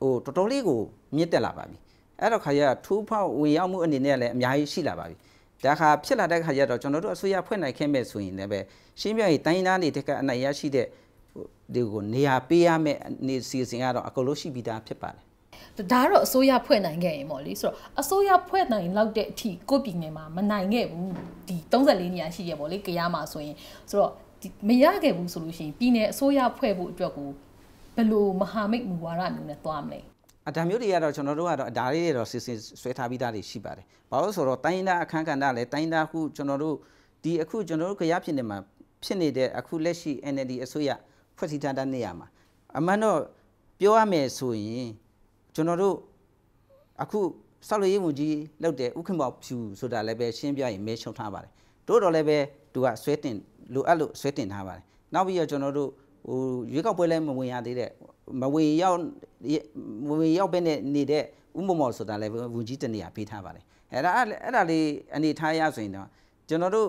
ဟိုတော်တော်လေးကိုမြင့်တက်လာပါပြီအဲ့တော့ခါကျထူးဖောက်ဝင်ရောက်မှုအနေနဲ့လည်းအများကြီးရှိလာပါပြီဒါခါဖြစ်လာတဲ့ခါကျတော့ကျွန်တော်တို့အစိုးရဖွဲ့နိုင်ခဲ့မဲ့ဆိုရင်လည်းပဲရှင်းပြရင်တိုင်းသားတွေတကအနိုင်ရရှိတဲ့ဒီကိုနေရာပေးရမယ့်နေစီစဉ်ကတော့အကုန်လုံးရှိပြီးသားဖြစ်ပါတယ် ဒါကတော့အစိုးရဖွဲ့နိုင်ခဲ့ရင်ပေါ့လေဆိုတော့အစိုးရဖွဲ့နိုင်လောက်တဲ့အထိကိုပြည်နယ်မှာမနိုင်ခဲ့ဘူးဒီ34နေရာရှိရပေါ့လေကြရမှာဆိုရင်ဆိုတော့မရခဲ့ဘူးဆိုလို့ရှိရင်ပြည်နယ်အစိုးရဖွဲ့ဖို့အတွက်ကိုဘယ်လိုမဟာမိတ်မူဝါဒမျိုးနဲ့သွားမလဲအဒါမျိုးတွေကတော့ကျွန်တော်တို့ကတော့ဒါလေးတွေတော့စစ်စစ်ဆွဲထားပြီးသားတွေရှိပါတယ်။ဘာလို့ဆိုတော့တိုင်းသားအခန်းကဏ္ဍလည်းတိုင်းသားခုကျွန်တော်တို့ဒီအခုကျွန်တော်တို့ကြရဖြစ်နေမှာဖြစ်နေတဲ့အခုလက်ရှိ NLD အစိုးရဖွဲ့စည်းထားတဲ့နေရာမှာအမှန်တော့ပြောရမယ်ဆိုရင် ကျွန်တော်တို့အခုဆောက်လုပ်ရေးဝန်ကြီးလုပ်တဲ့ဥက္ကမောက်ဖြူဆိုတာလည်းပဲရှင်းပြရင်မဲချုံထားပါတယ်။တို့တော့လည်းပဲသူကဆွဲတင်လိုအပ်လို့ဆွဲတင်ထားပါတယ်။နောက်ပြီးတော့ကျွန်တော်တို့ဟိုရွေးကောက်ပွဲလည်းမဝင်ရသေးတဲ့မဝင်ရောက်မဝင်ရောက်ပဲနဲ့နေတဲ့ဥမမော်ဆိုတာလည်းဝန်ကြီးတနေရာပေးထားပါတယ်အဲ့ဒါအဲ့ဒါလေးအနေထားရဆိုရင်တော့ကျွန်တော်တို့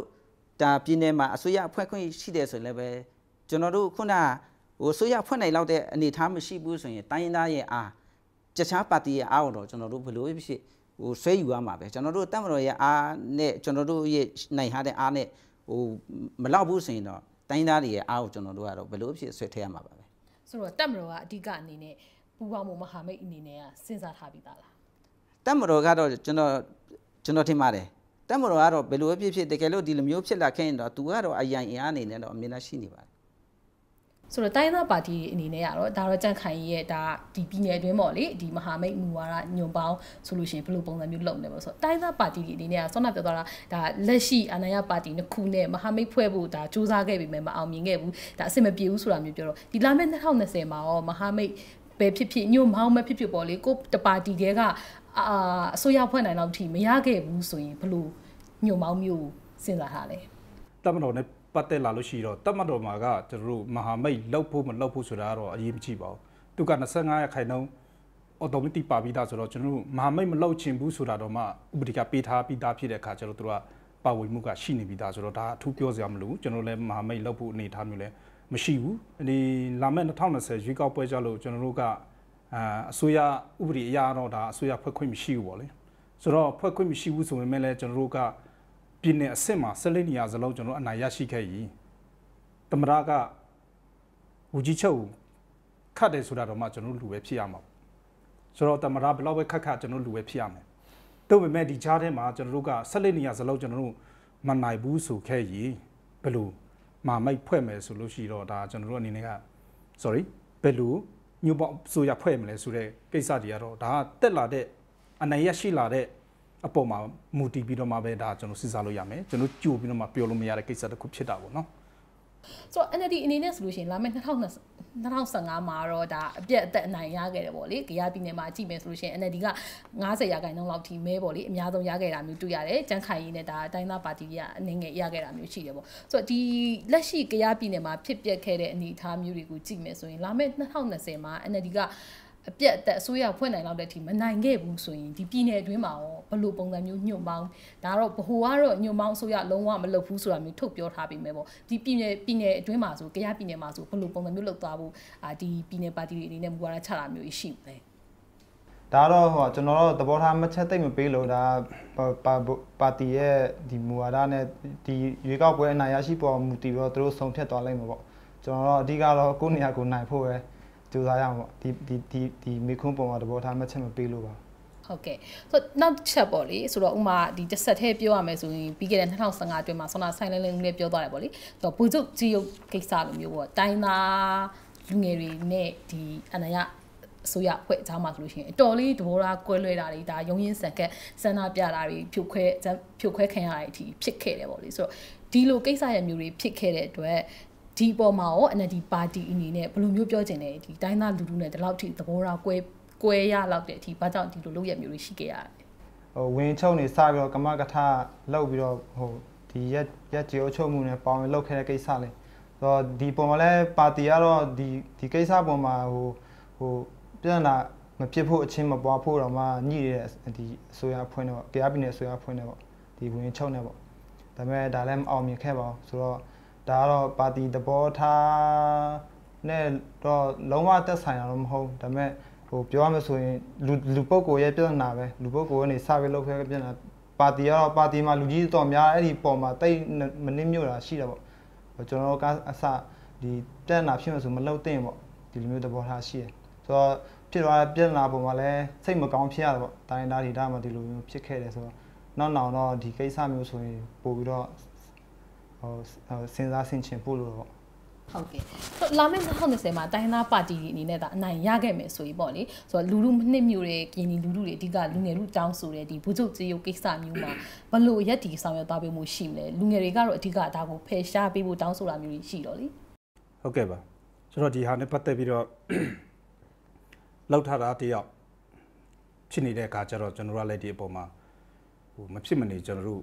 ဒါပြည်နယ်မှာအစိုးရအဖွဲ့ခွင့်ရှိတယ်ဆိုရင်လည်းပဲကျွန်တော်တို့ခုနဟိုအစိုးရဖွဲ့နိုင်လောက်တဲ့အနေထားမရှိဘူးဆိုရင်တိုင်းရင်းသားရဲ့အား တခြားပါတီရဲ့အားတော့ကျွန်တော်တို့ဘယ်လိုဖြစ်ဟိုဆွဲယူရမှာပဲကျွန်တော်တို့တက်မတော်ရဲ့အားနဲ့ကျွန်တော်တို့ရဲ့နိုင်ထားတဲ့အားနဲ့ဟိုမလောက်ဘူးဆိုရင်တော့တိုင်းသားတွေရဲ့အားကိုကျွန်တော်တို့ကတော့ဘယ်လိုဖြစ်ဆွဲထည့်ရမှာပါပဲဆိုတော့တက်မတော်ကအဓိကအနေနဲ့ပူပေါင်းမှုမဟာမိတ်အနေနဲ့ကစဉ်းစားထားပြီးသားလားတက်မတော်ကတော့ကျွန်တော်ကျွန်တော်ထင်ပါတယ်တက်မတော်ကတော့ဘယ်လိုဖြစ်ဖြစ်တကယ်လို့ဒီလိုမျိုးဖြစ်လာခဲ့ရင်တော့သူကတော့အရင်အင်အားအနေနဲ့တော့အမြင်နဲ့ရှိနေပါတယ် ဆိုတော့တိုင်းသားပါတီအနေနဲ့ကတော့ဒါတော့ကြန့်ခိုင်ရဲ့ဒါဒီပြည်နယ်အတွင်းပေါ့လေဒီမဟာမိတ်မူဝါဒညွန်ပေါင်းဆိုလို့ရှိရင်ဘယ်လိုပုံစံမျိုးလုပ်နေမလဲဆိုတော့တိုင်းသားပါတီအနေနဲ့ကစောနပြောသွားတာဒါလက်ရှိအာဏာရပါတီနှစ်ခုနဲ့မဟာမိတ်ဖွဲ့ဖို့ဒါစူးစမ်းခဲ့ပြီမဲ့မအောင်မြင်ခဲ့ဘူးဒါအဆင်မပြေဘူးဆိုတာမျိုးပြောတော့ဒီလာမယ့်2020မှာရောမဟာမိတ်ပဲဖြစ်ဖြစ်ညွန့်မောင်းမဖြစ်ဖြစ်ပေါ့လေကိုတပါတီတွေကအာအစိုးရဖွဲ့နိုင်လောက်ထိမရခဲ့ဘူးဆိုရင်ဘလို့ညွန့်မောင်းမျိုးစဉ်းစားထားလဲတမတော်နဲ့ ပတ်သက်လာလို့ရှိတော့တတ်မှတ်တော်မှာကကျွန်တော်တို့မဟာမိတ်လောက်ဖို့မလောက်ဖို့ဆိုတာကတော့အရေးမကြီးပါဘူးသူက25ရခိုင်နှုန်းအော်တိုမက်တစ်ပါပြီးသားဆိုတော့ကျွန်တော်တို့မဟာမိတ်မလောက်ချင်ဘူးဆိုတာတော့မှဥပဒေကပေးထားပြီးသားဖြစ်တဲ့အခါကျတော့သူတို့ကပါဝင်မှုကရှိနေပြီးသားဆိုတော့ဒါအထူးပြောစရာမလိုဘူးကျွန်တော်လည်းမဟာမိတ်လောက်ဖို့အနေထားမျိုးလည်းမရှိဘူးဒီလာမယ့်2020ရွေးကောက်ပွဲကြလို့ကျွန်တော်တို့ကအာအစိုးရဥပဒေအရတော့ဒါအစိုးရဖွဲ့ခွင့်မရှိဘူးပေါ့လေဆိုတော့ဖွဲ့ခွင့်မရှိဘူးဆိုပေမဲ့လည်းကျွန်တော်တို့က ပြည်နယ်အဆင့်မှာဆက်လက်နေရစလုံးကျွန်တော်အနိုင်ရရှိခဲ့ရင်တမရကဝူကြီးချုပ်ခတ်တယ်ဆိုတာတော့မှကျွန်တော်လူပဲဖြစ်ရမှာဆိုတော့တမရဘလောက်ပဲခက်ခက်ကျွန်တော်လူပဲဖြစ်ရမယ်တို့ပေမဲ့ဒီကြားထဲမှာကျွန်တော်တို့ကဆက်လက်နေရစလုံးကျွန်တော်တို့မနိုင်ဘူးဆိုခဲ့ရင်ဘယ်လိုမာမိတ်ဖွဲ့မယ်ဆိုလို့ရှိတော့ဒါကျွန်တော်တို့အနေနဲ့က sorry ဘယ်လိုညို့ပေါ့ဆိုရဖွဲ့မလဲဆိုတဲ့ကိစ္စတွေကတော့ဒါကတက်လာတဲ့အနိုင်ရရှိလာတဲ့ အပေါ်မှာမူတည်ပြီးတော့မှပဲဒါကျွန်တော်စဉ်းစားလို့ရမယ်ကျွန်တော်ကြိုပြီးတော့မှပြောလို့မရတဲ့ကိစ္စတစ်ခုဖြစ်တာပေါ့နော်ဆိုတော့ NLD အနေနဲ့ဆိုလို့ရှိရင်လာမယ့်2020 2015မှာတော့ဒါအပြက်အသက်အနိုင်ရခဲ့တယ်ပေါ့လေကြရပြည်နယ်မှာကြည့်မယ်ဆိုလို့ရှိရင် NLD က90ရာခိုင်နှုန်းလောက်ထိမဲပေါ့လေအများဆုံးရခဲ့တာမျိုးတွေ့ရတယ်။ကျန်းခိုင်ရင်းနဲ့ဒါတိုင်းသားပါတီကအနေငယ်ရခဲ့တာမျိုးရှိတယ်ပေါ့။ဆိုတော့ဒီလက်ရှိကြရပြည်နယ်မှာဖြစ်ပျက်ခဲ့တဲ့အနေအထားမျိုးတွေကိုကြည့်မယ်ဆိုရင်လာမယ့်2020မှာ NLD က အပြက်အသက်အစိုးရဖွဲ့နိုင်လောက်တဲ့အထိမနိုင်ခဲ့ဘူးဆိုရင်ဒီပြည်နယ်အတွင်းမှာရောဘလို့ပုံစံမျိုးညွန့်ပေါင်းဒါတော့ဘ ਹੁ ကတော့ညွန့်ပေါင်းအစိုးရလုံးဝမလုပ်ဘူးဆိုတာမျိုးထုတ်ပြောထားပြီးမယ်ပေါ့ဒီပြည်နယ်ပြည်နယ်အတွင်းမှာဆိုကြားပြည်နယ်မှာဆိုဘလို့ပုံစံမျိုးလုပ်သွားဖို့အာဒီပြည်နယ်ပါတီတွေအနေနဲ့မူဝါဒချတာမျိုးရှိမယ်ဒါတော့ဟောကျွန်တော်တို့သဘောထားမချက်သိမ့်မပေးလို့ဒါပါပါတီရဲ့ဒီမူဝါဒနဲ့ဒီရွေးကောက်ပွဲအနိုင်ရရှိပေါ်မူတည်ပြီးတော့သူတို့ဆုံးဖြတ်သွားလိမ့်မှာပေါ့ကျွန်တော်တို့အဓိကတော့ကိုယ့်နေရာကိုနိုင်ဖို့ပဲ ကြိုးစားရအောင်ပေါ့ဒီဒီဒီဒီမိခွန်းပုံမှာသဘောထားမှတ်ချက်မပေးလို့ပါဟုတ်ကဲ့ဆိုနောက်ချက်ပေါ့လေဆိုတော့ဥမာဒီတစ်ဆက်သေးပြောရမယ်ဆိုရင်ပြီးခဲ့တဲ့2015အတွင်းမှာဆောနာဆိုင်လင်းလင်းလေးပြောသွားတယ်ပေါ့လေဆိုတော့ပူဇုတ်ကြီးရုပ်ကိစ္စလိုမျိုးပေါ့တိုင်းသားလူငယ်တွေနဲ့ဒီအနာရအစိုးရအဖွဲ့အကြားမှာဆိုလို့ရှိရင်အတော်လေးတဘောထားကွဲလွဲတာတွေဒါရုံရင်းဆန်ကက်စန္ဒပြတာတွေဖြိုခွဲဖြိုခွဲခံရတာတွေအထိဖြစ်ခဲ့တယ်ပေါ့လေဆိုတော့ဒီလိုကိစ္စရမျိုးတွေဖြစ်ခဲ့တဲ့အတွက် ဒီပေါ်မှာရော NLD ပါတီအနေနဲ့ဘယ်လိုမျိုးပြောချင်လဲဒီတိုင်းသားလူလူနဲ့ဒီလောက်ထိသဘောထားကွဲကွဲရလောက်တဲ့အထိဘာကြောင့်ဒီလိုလုပ်ရမျိုးတွေရှိခဲ့ရလဲဟိုဝင်ချုပ်နေစပြီးတော့ကမကထလောက်ပြီးတော့ဟိုဒီရက်ရက်ကြေအချုပ်မှုနဲ့ပေါင်လောက်ခဲ့တဲ့ကိစ္စလေးဆိုတော့ဒီပုံမှာလဲပါတီကတော့ဒီဒီကိစ္စပုံမှာဟိုဟိုပြန်လာမဖြစ်ဖို့အချင်းမပွားဖို့တော့မှညှိရတဲ့ဒီအစိုးရဖွဲ့နေပေါ့တရားပြည်နယ်အစိုးရဖွဲ့နေပေါ့ဒီဝင်ချုပ်နေပေါ့ဒါပေမဲ့ဒါလည်းမအောင်မြင်ခဲ့ပါဘူးဆိုတော့ ဒါကတော့ပါတီသဘောထားနဲ့တော့လုံးဝသက်ဆိုင်တာတော့မဟုတ်ဒါပေမဲ့ဟိုပြောရမယ်ဆိုရင်လူလူပုဂ္ဂိုလ်ရဲ့ပြဿနာပဲလူပုဂ္ဂိုလ်ကနေစပြီးလုပ်ခဲ့ပြဿနာပါတီကတော့ပါတီမှာလူကြီးတော်များအဲ့ဒီပုံမှာတိတ်မနစ်မြို့တာရှိတာပေါ့ကျွန်တော်တို့ကအစဒီပြဿနာဖြစ်မှဆိုမလုပ်သင့်ပေါ့ဒီလိုမျိုးသဘောထားရှိတယ်ဆိုတော့ဖြစ်သွားတဲ့ပြဿနာပုံမှာလည်းစိတ်မကောင်းဖြစ်ရတယ်ပေါ့တိုင်းသားဒေသမှာဒီလိုမျိုးဖြစ်ခဲ့တယ်ဆိုတော့နောက်နောက်တော့ဒီကိစ္စမျိုးဆိုရင်ပို့ပြီးတော့ ဟိုစဉ်းစားဆင်ခြင်ပို့လို့တော့ဟုတ်ကဲ့ဆိုလာမယ့်2020မှာတိုင်းသားပါတီအနေနဲ့ဒါအနိုင်ရခဲ့မယ်ဆိုရင်ပေါ့လေဆိုတော့လူလူနှစ်မျိုးတဲ့ကင်းဒီလူလူတွေအဓိကလူငယ်လူတောင်းဆိုတဲ့ဒီဘူချုပ်ကြေးရုပ်ကိစ္စမျိုးမှာဘလို့ရက်တီဆောင်ရွက်သွားပေးမှုရှိမလဲလူငယ်တွေကတော့အဓိကဒါကိုဖယ်ရှားပေးဖို့တောင်းဆိုတာမျိုးရှိတော့လေဟုတ်ကဲ့ပါဆိုတော့ဒီဟာနဲ့ပတ်သက်ပြီးတော့လောက်ထားတာတယောက်ဖြစ်နေတဲ့အခါကျတော့ကျွန်တော်တို့လည်းဒီအပေါ်မှာဟိုမဖြစ်မနေကျွန်တော်တို့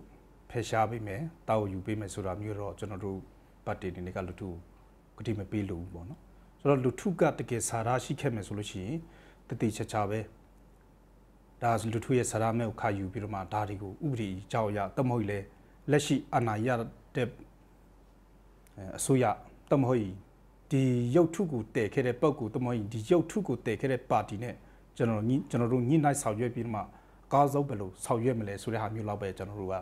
ဖယ်ရှားပေးမယ်တောက်ယူပေးမယ်ဆိုတာမျိုးတော့ကျွန်တော်တို့ပတ်တီတွေကလူထုကတိမပေးလို့ပေါ့နော်ဆိုတော့လူထုကတကယ်စာရရှိခဲ့မယ်ဆိုလို့ရှိရင်တတိချာချာပဲဒါလူထုရဲ့စာရမဲကိုခါယူပြီးတော့မှဒါတွေကိုဥပဒေကြောက်ရတမဟုတ်လေလက်ရှိအနာရတဲ့အစိုးရတမဟုတ်ဒီရုပ်ထုကိုတည်ခဲ့တဲ့ပုဂ္ဂိုလ်တမဟုတ်ဒီရုပ်ထုကိုတည်ခဲ့တဲ့ပါတီနဲ့ကျွန်တော်ကျွန်တော်တို့ညှိနှိုင်းဆောင်ရွက်ပြီးတော့မှအကားဆုံးဘယ်လိုဆောင်ရွက်မလဲဆိုတဲ့ဟာမျိုးလောက်ပဲကျွန်တော်တို့က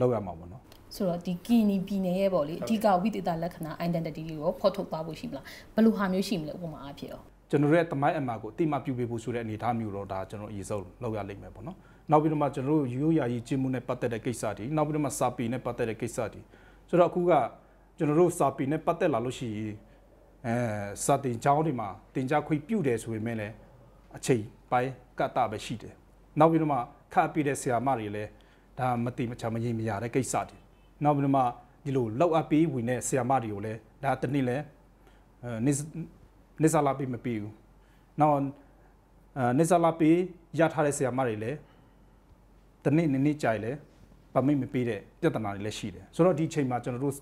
လောက်ရမှာပေါ့နော်ဆိုတော့ဒီကီနီပြည်နယ်ရဲ့ပေါ့လေအဓိကဝိသေသလက္ခဏာ identity တွေကိုဖော်ထုတ်သွားဖို့ရှိမလားဘယ်လိုဟာမျိုးရှိမလဲဥပမာအဖြစ်ရောကျွန်တော်ရဲ့တမိုင်းအမှားကိုအတိမပြုပေးဖို့ဆိုတဲ့အနေအထားမျိုးတော့ဒါကျွန်တော်အရေးဆုံးလောက်ရလိမ့်မယ်ပေါ့နော်နောက်ပြီးတော့မှကျွန်တော်တို့ရိုးရာကြီးကျင်းမှုနဲ့ပတ်သက်တဲ့ကိစ္စတွေနောက်ပြီးတော့မှစာပေနဲ့ပတ်သက်တဲ့ကိစ္စတွေဆိုတော့အခုကကျွန်တော်တို့စာပေနဲ့ပတ်သက်လာလို့ရှိရင်အဲစာတင်ကျောင်းတွေမှာတင် जा ခွေပြုတယ်ဆိုပေမဲ့လည်းအချိန်ပိုင်းကတ္တပဲရှိတယ်နောက်ပြီးတော့မှခတ်ပြတဲ့ဆရာမတွေလည်း ဒါမတိမချမငြိမ်မရတဲ့ကိစ္စတွေနောက်ပြီးတော့မှဒီလိုလောက်အပ်ပြီးဝင်တဲ့ဆရာမတွေကိုလည်းဒါတနည်းလဲအဲနေစာလာပြီးမပြီးဘူးနောက်အဲနေစာလာပြီးရထားတဲ့ဆရာမတွေလည်းတနည်းနည်းနည်းကြိုက်လဲပမိတ်မပေးတဲ့ပြဿနာတွေလည်းရှိတယ်ဆိုတော့ဒီချိန်မှာကျွန်တော်တို့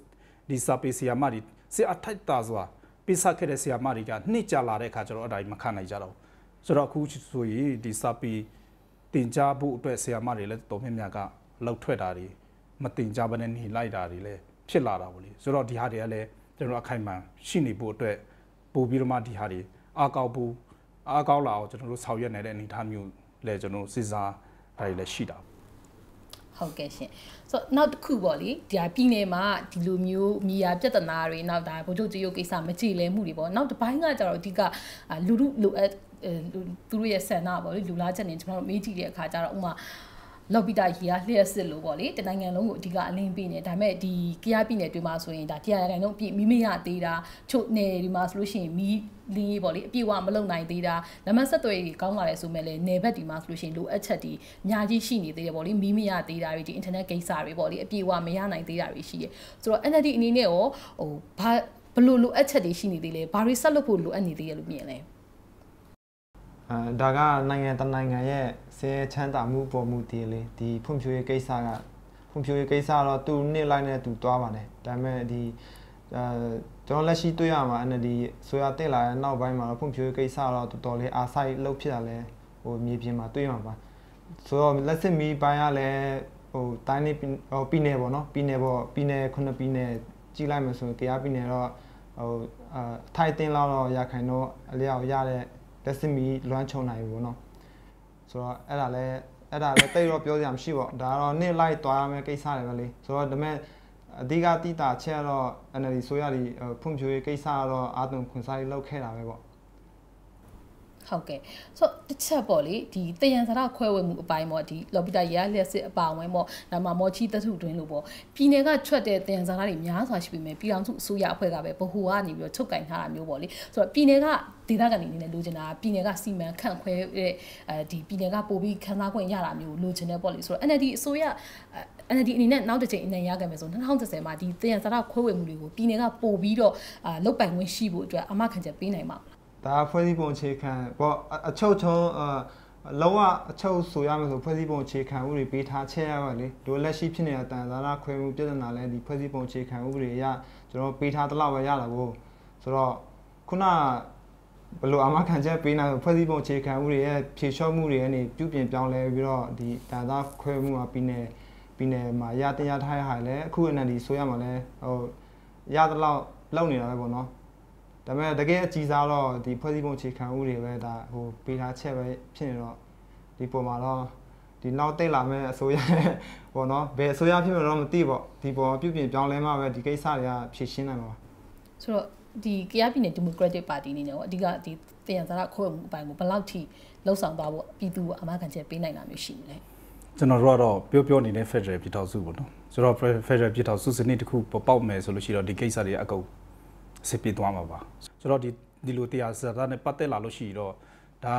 ဒီစာပေဆရာမတွေစစ်အထိုက်တာစွာပိစခဲ့တဲ့ဆရာမတွေကနှစ်ကြာလာတဲ့အခါကျတော့အတိုင်းမခံနိုင်ကြတော့ဆိုတော့အခုဆိုရင်ဒီစာပေတင် जा ဖို့အတွက်ဆရာမတွေလည်းတော်များများက လောက်ထွက်တာတွေမတင် जा ဘဲနဲ့နေလိုက်တာတွေလည်းဖြစ်လာတာပေါ့လေဆိုတော့ဒီဟာတွေကလည်းကျွန်တော်အခိုင်အမာရှိနေဖို့အတွက်ပို့ပြီးတော့မှဒီဟာတွေအားကောက်ဖို့အားကောက်လာအောင်ကျွန်တော်တို့ဆောင်ရွက်နေတဲ့အနေအထားမျိုးလည်းကျွန်တော်စစ်စားဒါတွေလည်းရှိတာဟုတ်ကဲ့ရှင်ဆိုတော့နောက်တစ်ခုပေါ့လေဒီဟာပြည်နယ်မှာဒီလိုမျိုးမြေယာပြဿနာတွေနောက်ဒါဗိုလ်ချုပ်ကြီးရုပ်ကိစ္စမကြည်လဲမှုတွေပေါ့နောက်တစ်ပိုင်းကကြတော့အဓိကလူလူလိုအပ်သူတို့ရဲ့ဆန္ဒပေါ့လေလူလားချက်နေကျွန်တော်တို့မေးကြည့်တဲ့အခါကျတော့ဥမာ လောက်ပြီးတာရေကလျှက်စစ်လို့ပေါ့လေတနိုင်ငံလုံးကိုအဓိကအလင်းပေးနေဒါပေမဲ့ဒီကရပြည်နယ်တွေမှာဆိုရင်ဒါတရားရိုင်လုံးအပြည့်မိမရသေးတာချို့နယ်ဒီမှာဆိုလို့ရှိရင်မီးလင်းရေးပေါ့လေအပြည့်ဝမလုံနိုင်သေးတာနမဆက်သွယ်ကြီးကောင်းလာတယ်ဆိုမဲ့လည်းနယ်ဘက်ဒီမှာဆိုလို့ရှိရင်လိုအပ်ချက်ဒီအများကြီးရှိနေသေးတယ်ပေါ့လေမီးမရသေးတာတွေဒီ internet ကိစ္စတွေပေါ့လေအပြည့်ဝမရနိုင်သေးတာတွေရှိတယ်ဆိုတော့ NLD အနေနဲ့ရောဟိုဘာဘလို့လိုအပ်ချက်တွေရှိနေသေးလဲဘာတွေဆက်လုပ်ဖို့လိုအပ်နေသေးရလို့မြင်လဲအဲဒါကနိုင်ငံတနိုင်ငံရဲ့ ဆဲချမ်းသာမှုပေါ်မှုတည်လေဒီဖွံ့ဖြိုးရေးကိစ္စကဖွံ့ဖြိုးရေးကိစ္စတော့သူနှစ်လိုက်နဲ့သူသွားပါတယ်ဒါပေမဲ့ဒီအဲကျွန်တော်လက်ရှိတွေ့ရမှာ NLD ဆိုရတက်လာတဲ့နောက်ပိုင်းမှာတော့ဖွံ့ဖြိုးရေးကိစ္စတော့တော်တော်လေးအားစိုက်လုပ်ဖြစ်တာလဲဟိုမြေပြင်မှာတွေ့မှာပါဆိုတော့လက်စစ်မီပိုင်းကလည်းဟိုတိုင်းနေဟိုပြည်နယ်ပေါ့နော်ပြည်နယ်ပေါ့ပြည်နယ်ခုနှစ်ပြည်နယ်ကြီးလိုက်မယ်ဆိုရင်တရားပြည်နယ်တော့ဟိုအထိုက်တင်လောက်တော့ရခိုင်တော့အလျောက်ရတဲ့လက်စစ်မီလွမ်းချုံနိုင်ဘူးပေါ့နော် ဆိုတော့အဲ့ဒါလဲအဲ့ဒါလဲတိတ်တော့ပြောစရာမရှိပေါ့ဒါကတော့နေ့လိုက်သွားရမယ့်ကိစ္စတွေပဲလေဆိုတော့ဒါမဲ့အဓိကတိတာချက်ကတော့ NLD ဆိုရဒီဖွံ့ဖြိုးရေးကိစ္စကတော့အာသွန်ခွန်စားရေးလောက်ခဲ့တာပဲပေါ့ ဟုတ်ကဲ့ဆိုတစ်ချက်ပေါ့လေဒီတယံဇာတခွဲဝေမှုအပိုင်းပေါ့ဒီလော်ပီတာရလျက်စစ်အပါဝင်ပေါ့ဒါမှမော်ချီတထုတွင်းလို့ပေါ့ပြည်နယ်ကထွက်တဲ့တယံဇာတတွေများစွာရှိပေမဲ့ပြည်အောင်စုအစိုးရအဖွဲ့ကပဲဗဟိုကနေပြီးတော့ချုပ်ကင်ထားတာမျိုးပေါ့လေဆိုတော့ပြည်နယ်ကဒေသခံတွေအနေနဲ့လိုချင်တာပြည်နယ်ကစီမံခန့်ခွဲတဲ့အဲဒီပြည်နယ်ကပို့ပြီးခန်းစားခွင့်ရတာမျိုးလိုချင်တဲ့ပေါ့လေဆိုတော့ NLD အစိုးရ NLD အနေနဲ့နောက်တစ်ချိန်အနိုင်ရခဲ့မယ်ဆို2030မှာဒီတယံဇာတခွဲဝေမှုတွေကိုပြည်နယ်ကပို့ပြီးတော့အာလုတ်ပိုင်ခွင့်ရှိဖို့အတွက်အမခံချက်ပေးနိုင်မှာမလား ဒါဖွဲ့စည်းပုံအခြေခံပေါ့အချုပ်ချုံလောကအချုပ်ဆိုရမယ်ဆိုဖွဲ့စည်းပုံအခြေခံဥပဒေပေးထားချက်ရပါလေဒိုလက်ရှိဖြစ်နေတဲ့တန်သာရခွဲမှုပြဿနာလဲဒီဖွဲ့စည်းပုံအခြေခံဥပဒေအရကျွန်တော်ပေးထားတလောက်ပဲရတာကိုဆိုတော့ခုနဘယ်လိုအမှခံချက်ပေးနိုင်ဖွဲ့စည်းပုံအခြေခံဥပဒေရဲ့ဖြေလျှော့မှုတွေကနေပြုပြင်ပြောင်းလဲပြီးတော့ဒီတန်သာခွဲမှုကပြည်နယ်ပြည်နယ်မှာရတရားထားရဟာလဲအခု NLD ဆိုရမှာလဲဟိုရတလောက်လောက်နေတာပဲပေါ့နော် ဒါပေမဲ့တကယ်အကြီးစားတော့ဒီဖွဲ့စည်းပုံအခြေခံဥတွေပဲဒါဟိုပေးထားချက်ပဲဖြစ်နေတော့ဒီပုံမှာတော့ဒီနောက်တိတ်လာမဲ့အစိုးရပေါ့နော်ဘယ်အစိုးရဖြစ်မလို့တော့မသိပေါ့ဒီပုံပြုပြင်ပြောင်းလဲမှပဲဒီကိစ္စတွေကဖြေရှင်းနိုင်မှာပါဆိုတော့ဒီကရပြည်နယ်ဒီမိုကရက်တစ်ပါတီအနေနဲ့ပေါ့အဓိကဒီတယံဇာတ်ခွဲမှုအပိုင်းကိုဘယ်လောက်ထိလှုပ်ဆောင်သွားဖို့ပြည်သူအမှန်ကန်ချက်ပေးနိုင်တာမျိုးရှိမလဲကျွန်တော်တို့ကတော့ပြောပြောနေတဲ့ Federal ပြည်ထောင်စုပေါ့နော်ဆိုတော့ Federal ပြည်ထောင်စုစနစ်တစ်ခုပေါ်ပေါက်မယ်ဆိုလို့ရှိတော့ဒီကိစ္စတွေအကုန် စစ်ပြေးသွားမှာပါဆိုတော့ဒီဒီလိုတရားစတာနဲ့ပတ်သက်လာလို့ရှိတော့ဒါ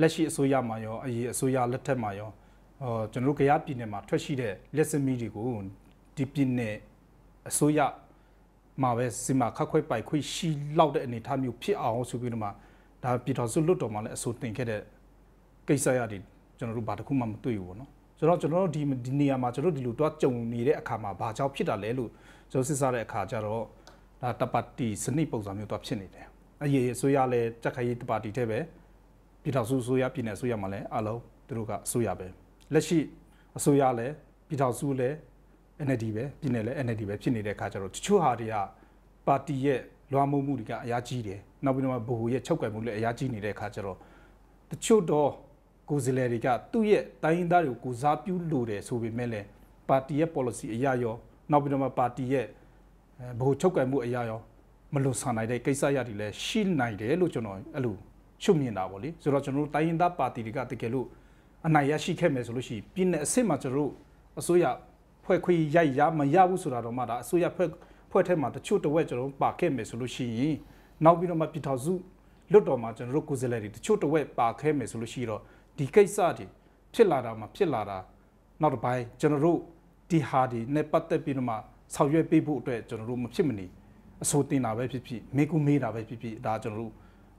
လက်ရှိအစိုးရမှာရောအရေးအစိုးရလက်ထက်မှာရောဟောကျွန်တော်တို့ကြရပြည်နယ်မှာထွက်ရှိတဲ့လက်စမီတွေကိုဒီပြည်နယ်အစိုးရမှာပဲစီမခက်ခွဲပိုက်ခွေရှိလောက်တဲ့အနေအထားမျိုးဖြစ်အောင်ဆိုပြီးတော့မှဒါပြည်တော်စုလွတ်တော်မှာလည်းအစိုးတင်ခဲ့တဲ့ကိစ္စရတွေကျွန်တော်တို့ဘာတစ်ခုမှမတွေ့ဘူးပေါ့နော်ဆိုတော့ကျွန်တော်တို့ဒီဒီနေရာမှာကျွန်တော်တို့ဒီလိုတော့ကြုံနေတဲ့အခါမှာဘာကြောင့်ဖြစ်တာလဲလို့ကျွန်တော်စစ်စားတဲ့အခါကျတော့ ဒါတပတ်တီစနစ်ပုံစံမျိုးတော့ဖြစ်နေတယ်အရေးအစိုးရလည်းကြက်ခိုင်ရေးတပါတီတဲ့ပဲပြည်ထောင်စုအစိုးရပြည်နယ်အစိုးရမှာလည်းအလုံးသူတို့ကအစိုးရပဲလက်ရှိအစိုးရလည်းပြည်ထောင်စုလည်း NLD ပဲပြည်နယ်လည်း NLD ပဲဖြစ်နေတဲ့အခါကျတော့တချို့ဟာတွေကပါတီရဲ့လွှမ်းမိုးမှုတွေကအများကြီးတယ်နောက်ပြီးတော့ဗဟိုရဲ့ချုပ်ကွယ်မှုလည်းအများကြီးနေတဲ့အခါကျတော့တချို့တော့ကိုယ်စားလှယ်တွေကသူ့ရဲ့တိုင်းရင်းသားတွေကိုကိုစားပြုလို့တယ်ဆိုပေမဲ့လည်းပါတီရဲ့ policy အရာရောနောက်ပြီးတော့မှပါတီရဲ့ ဗဟိုချုပ်ကွယ်မှုအရာရောမလွန်ဆန်နိုင်တဲ့ကိစ္စရတွေလည်းရှိနိုင်တယ်လို့ကျွန်တော်အဲ့လိုရှုမြင်တာပေါ့လေဆိုတော့ကျွန်တော်တို့တိုင်းရင်းသားပါတီတွေကတကယ်လို့အနိုင်ရရှိခဲ့မယ်ဆိုလို့ရှိရင်ပြည်နယ်အဆင့်မှာကျွန်တော်တို့အစိုးရဖွဲ့ခွေရိုက်ရမရဘူးဆိုတာတော့မှဒါအစိုးရဖွဲ့ဖွဲ့ထဲမှာတချို့တဝက်ကျွန်တော်ပါခဲ့မယ်ဆိုလို့ရှိရင်နောက်ပြီးတော့မှပြည်ထောင်စုလွတ်တော်မှာကျွန်တော်တို့ကိုယ်စားလှယ်တွေတချို့တဝက်ပါခဲ့မယ်ဆိုလို့ရှိတော့ဒီကိစ္စတွေဖြစ်လာတာမှဖြစ်လာတာနောက်တစ်ပိုင်းကျွန်တော်တို့ဒီဟာဒီနဲ့ပတ်သက်ပြီးတော့မှ ဆောင်ရွက်ပေးဖို့အတွက်ကျွန်တော်တို့မဖြစ်မနေအဆိုတင်တာပဲဖြစ်ဖြစ်မေကူမေးတာပဲဖြစ်ဖြစ်ဒါကျွန်တော်တို့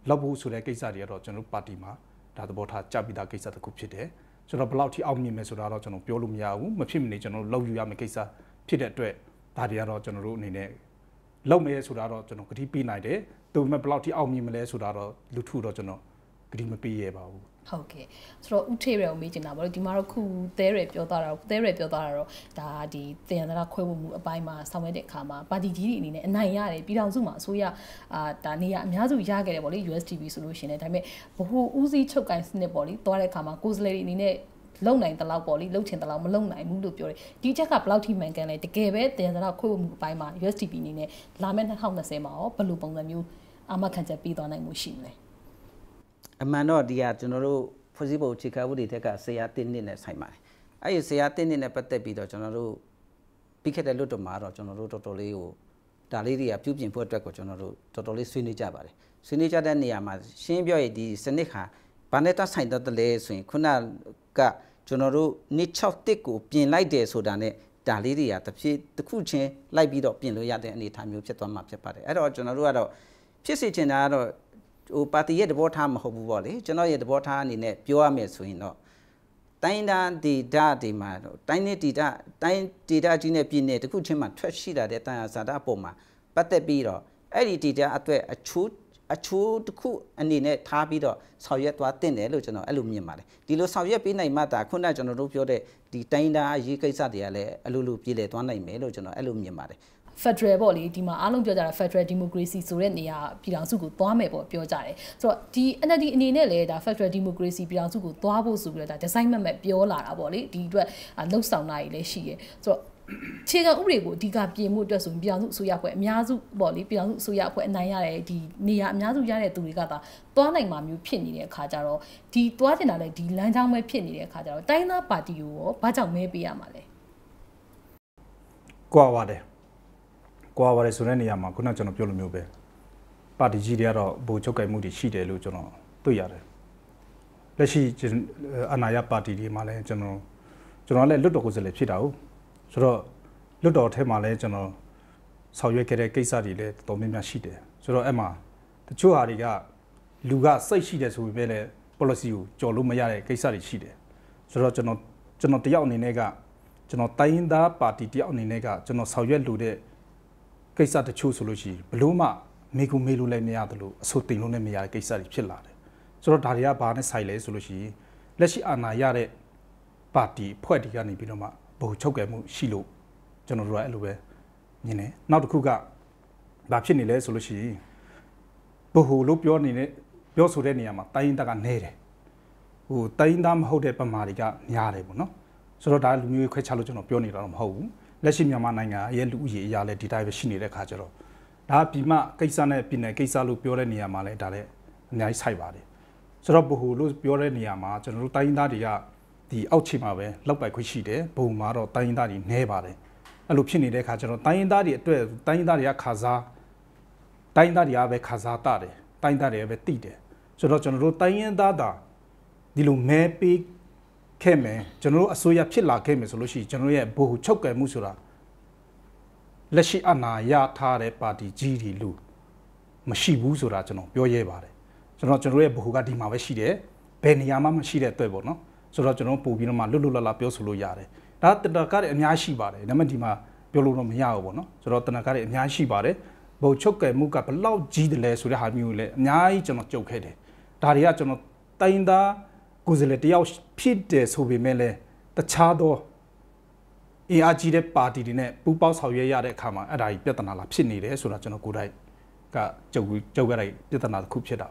လောက်ဖို့ဆိုတဲ့ကိစ္စတွေကတော့ကျွန်တော်တို့ပါတီမှာဒါသဘောထားကြပြီးသားကိစ္စတစ်ခုဖြစ်တယ်ကျွန်တော်ဘယ်လောက်ထိအောင်မြင်မယ်ဆိုတာတော့ကျွန်တော်ပြောလို့မရဘူးမဖြစ်မနေကျွန်တော်လောက်ယူရမယ့်ကိစ္စဖြစ်တဲ့အတွက်ဒါတွေကတော့ကျွန်တော်တို့အနေနဲ့လောက်မယ်ဆိုတာတော့ကျွန်တော်ကတိပေးနိုင်တယ်ဒါပေမဲ့ဘယ်လောက်ထိအောင်မြင်မလဲဆိုတာတော့လူထုတော့ကျွန်တော်ကတိမပေးရပါဘူး ဟုတ်ကဲ့ဆိုတော့ဥထေရယ်ကိုမေးချင်တာဗောလေဒီမှာတော့ခုသဲရယ်ပြောသွားတာသဲရယ်ပြောသွားတာတော့ဒါဒီတင်ရနာခွဲဝမှုအပိုင်းမှာဆောင်ရွက်တဲ့အခါမှာပါတီကြီးတွေအနေနဲ့အနိုင်ရတယ်ပြည်ထောင်စုမှာအစိုးရအာဒါနေရအများစုရခဲ့တယ်ဗောလေ USDP ဆိုလို့ရှိရင်လည်းဒါပေမဲ့ဘ ਹੁ ဦးစီးချုပ်ကိုင်စနစ်ဗောလေသွားတဲ့အခါမှာကိုယ်စားလှယ်တွေအနေနဲ့လုံနိုင်တလောက်ပေါ့လေလုံချင်တလောက်မလုံနိုင်ဘူးလို့ပြောတယ်ဒီချက်ကဘယ်လောက်ထိမှန်ကန်လဲတကယ်ပဲတင်ရနာခွဲဝမှုအပိုင်းမှာ USDP အနေနဲ့လာမယ့်2020မှာရောဘယ်လိုပုံစံမျိုးအာမခံချက်ပေးသွားနိုင်မှုရှိမလဲ အမှန်တော့ဒီဟာကျွန်တော်တို့ဖွဲ့စည်းပုံအခြေခံဥပဒေထက်ကဆရာတင်းနှစ်နဲ့ဆိုင်ပါတယ်အဲ့ဒီဆရာတင်းနှစ်နဲ့ပတ်သက်ပြီးတော့ကျွန်တော်တို့ပြီးခဲ့တဲ့လွတ်တော်မှာတော့ကျွန်တော်တို့တော်တော်လေးကိုဒါလေးတွေကပြုပြင်ဖို့အတွက်ကိုကျွန်တော်တို့တော်တော်လေးဆွေးနွေးကြပါတယ်ဆွေးနွေးကြတဲ့နေရာမှာရှင်းပြောရည်ဒီစနစ်ဟာဘာနဲ့တဆိုင်တတ်တယ်ဆိုရင်ခုနကကျွန်တော်တို့နှစ်6တစ်ကိုပြင်လိုက်တယ်ဆိုတာနဲ့ဒါလေးတွေကတစ်ဖြည်းတစ်ခုချင်းလိုက်ပြီးတော့ပြင်လို့ရတဲ့အနေအထားမျိုးဖြစ်သွားမှာဖြစ်ပါတယ်အဲ့တော့ကျွန်တော်တို့ကတော့ဖြစ်စေချင်တာကတော့ ဟိုပါတီရဲ့သဘောထားမဟုတ်ဘူးပေါ့လေကျွန်တော်ရဲ့သဘောထားအနေနဲ့ပြောရမယ်ဆိုရင်တော့တိုင်းဒါဒေတာဒီမှာတော့တိုင်းနေဒေတာတိုင်းဒေတာကြီးနဲ့ပြည်နယ်တခုချင်းမှာထွက်ရှိလာတဲ့တရားစာတာအပေါ်မှာပတ်သက်ပြီးတော့အဲ့ဒီဒေတာအတွက်အချိုးအချိုးတစ်ခုအနေနဲ့ထားပြီးတော့ဆောင်ရွက်သွားတင်တယ်လို့ကျွန်တော်အဲ့လိုမြင်ပါတယ်ဒီလိုဆောင်ရွက်ပြီးနိုင်မှသာခုနကကျွန်တော်တို့ပြောတဲ့ဒီတိုင်းဒါရေးကိစ္စတွေကလည်းအလိုလိုပြည်လည်သွားနိုင်မယ်လို့ကျွန်တော်အဲ့လိုမြင်ပါတယ် Federal ပေါ့လေဒီမှာအားလုံးပြောကြတာ Federal Democracy ဆိုတဲ့နေရာပြည်ထောင်စုကိုသွားမယ်ပေါ့ပြောကြတယ်ဆိုတော့ဒီ NLD အနေနဲ့လည်းဒါ Federal Democracy ပြည်ထောင်စုကိုသွားဖို့ဆိုပြီးတော့ဒါ design မမဲ့ပြောလာတာပေါ့လေဒီအတွက်လှုပ်ဆောင်တာကြီးလည်းရှိရဆိုတော့ခြေကဥပဒေကိုအဓိကပြင်မှုအတွက်ဆိုရင်ပြည်အောင်စုအစိုးရအဖွဲ့အများစုပေါ့လေပြည်အောင်စုအစိုးရအဖွဲ့အနိုင်ရတဲ့ဒီနေရာအများစုရတဲ့သူတွေကသာသွားနိုင်မှာမျိုးဖြစ်နေတဲ့အခါကျတော့ဒီသွားကျင်တာလည်းဒီလမ်းကြောင်းပဲဖြစ်နေတဲ့အခါကျတော့တိုင်းသားပါတီကိုရောဘာကြောင့်မဲပေးရမှာလဲကွာပါတယ် ကွာပါတယ်ဆိုတဲ့နေရာမှာခုနကျွန်တော်ပြောလိုမျိုးပဲပါတီကြီးတွေကတော့ဗိုလ်ချုပ်ကိုင်မှုတွေရှိတယ်လို့ကျွန်တော်တွေ့ရတယ်လက်ရှိအနာရပါတီတွေမှာလည်းကျွန်တော်ကျွန်တော်လည်းလွတ်တော်ကိုယ်စားလှယ်ဖြစ်တာဟုတ်ဆိုတော့လွတ်တော်ထဲမှာလည်းကျွန်တော်ဆောင်ရွက်ခဲ့တဲ့ကိစ္စတွေလည်းတော်တော်များများရှိတယ်ဆိုတော့အဲ့မှာတချို့ဟာတွေကလူကစိတ်ရှိတယ်ဆိုပေမဲ့လည်း policy ကိုကြော်လို့မရတဲ့ကိစ္စတွေရှိတယ်ဆိုတော့ကျွန်တော်ကျွန်တော်တယောက်အနေနဲ့ကကျွန်တော်တိုင်းရင်းသားပါတီတယောက်အနေနဲ့ကကျွန်တော်ဆောင်ရွက်လို့တဲ့ ကိစ္စတချို့ဆိုလို့ရှိရင်ဘလို့မှမေကူမေလို့လည်းမရတယ်လို့အဆိုတင်လို့လည်းမရတဲ့ကိစ္စတွေဖြစ်လာတယ်ဆိုတော့ဒါတွေကဘာနဲ့ဆိုင်လဲဆိုလို့ရှိရင်လက်ရှိအာဏာရတဲ့ပါတီဖွဲ့တီကနေပြီးတော့မှဘုံချုပ်ကဲမှုရှိလို့ကျွန်တော်တို့ကအဲ့လိုပဲမြင်တယ်နောက်တစ်ခုကဘာဖြစ်နေလဲဆိုလို့ရှိရင်ဘဟိုလို့ပြောနေတဲ့ပြောဆိုတဲ့နေရာမှာတိုင်းရင်းသားကနေတယ်ဟိုတိုင်းရင်းသားမဟုတ်တဲ့ပမာတွေကများတယ်ပေါ့နော်ဆိုတော့ဒါလူမျိုးခွဲခြားလို့ကျွန်တော်ပြောနေတာတော့မဟုတ်ဘူး လက်ရှိမြန်မာနိုင်ငံရဲ့လူဦးရေအရာလည်းဒီတိုင်းပဲရှိနေတဲ့ခါကျတော့ဒါပြည်မကိစ္စနဲ့ပြည်နယ်ကိစ္စလို့ပြောတဲ့နေရာမှာလည်းဒါလည်းအများကြီးဆိုင်ပါတယ်ဆိုတော့ဘဟိုလို့ပြောတဲ့နေရာမှာကျွန်တော်တို့တိုင်းသားတွေကဒီအောက်ခြေမှာပဲလောက်ပိုက်ခွင့်ရှိတယ်ဘုံမှာတော့တိုင်းရင်းသားတွေနဲပါတယ်အဲ့လိုဖြစ်နေတဲ့အခါကျတော့တိုင်းရင်းသားတွေအတွက်တိုင်းရင်းသားတွေကခါစားတိုတိုင်းသားတွေကပဲခါစားတာတယ်တိုင်းသားတွေကပဲတိတယ်ဆိုတော့ကျွန်တော်တို့တိုင်းရင်းသားတာဒီလိုမဲပေး ခဲ့မယ်ကျွန်တော်တို့အစိုးရဖြစ်လာခဲ့မယ်ဆိုလို့ရှိရင်ကျွန်တော်ရဲ့ဘို့ချုပ်ကဲမှုဆိုတာလက်ရှိအနာရထားတဲ့ပါတီကြီးတွေလို့မရှိဘူးဆိုတာကျွန်တော်ပြောရဲပါတယ်ကျွန်တော်ကျွန်တော်ရဲ့ဘို့ကဒီမှာပဲရှိတယ်ဘယ်နေရာမှမရှိတဲ့အတွက်ပေါ့နော်ဆိုတော့ကျွန်တော်ပို့ပြီးတော့မှလွတ်လွတ်လပ်လပ်ပြောဆိုလို့ရတယ်ဒါတတကားတွေအများရှိပါတယ်ဒါပေမဲ့ဒီမှာပြောလို့တော့မရဘူးပေါ့နော်ဆိုတော့တနကားတွေအများရှိပါတယ်ဘုံချုပ်ကဲမှုကဘလောက်ကြီးတယ်လဲဆိုတဲ့ဟာမျိုးလည်းအများကြီးကျွန်တော်ကြုံခဲ့တယ်ဒါတွေကကျွန်တော်တိုင်းသား ကိုယ်စားလှယ်တယောက်ဖြစ်တယ်ဆိုပေမဲ့လည်းတခြားသောအင်အားကြီးတဲ့ပါတီတွေနဲ့ပူးပေါင်းဆောင်ရွက်ရတဲ့အခါမှာအဲ့ဒါကြီးပြဿနာလာဖြစ်နေတယ်ဆိုတာကျွန်တော်ကိုယ်တိုင်ကကြုံကြုံရတဲ့ပြဿနာတစ်ခုဖြစ်တာ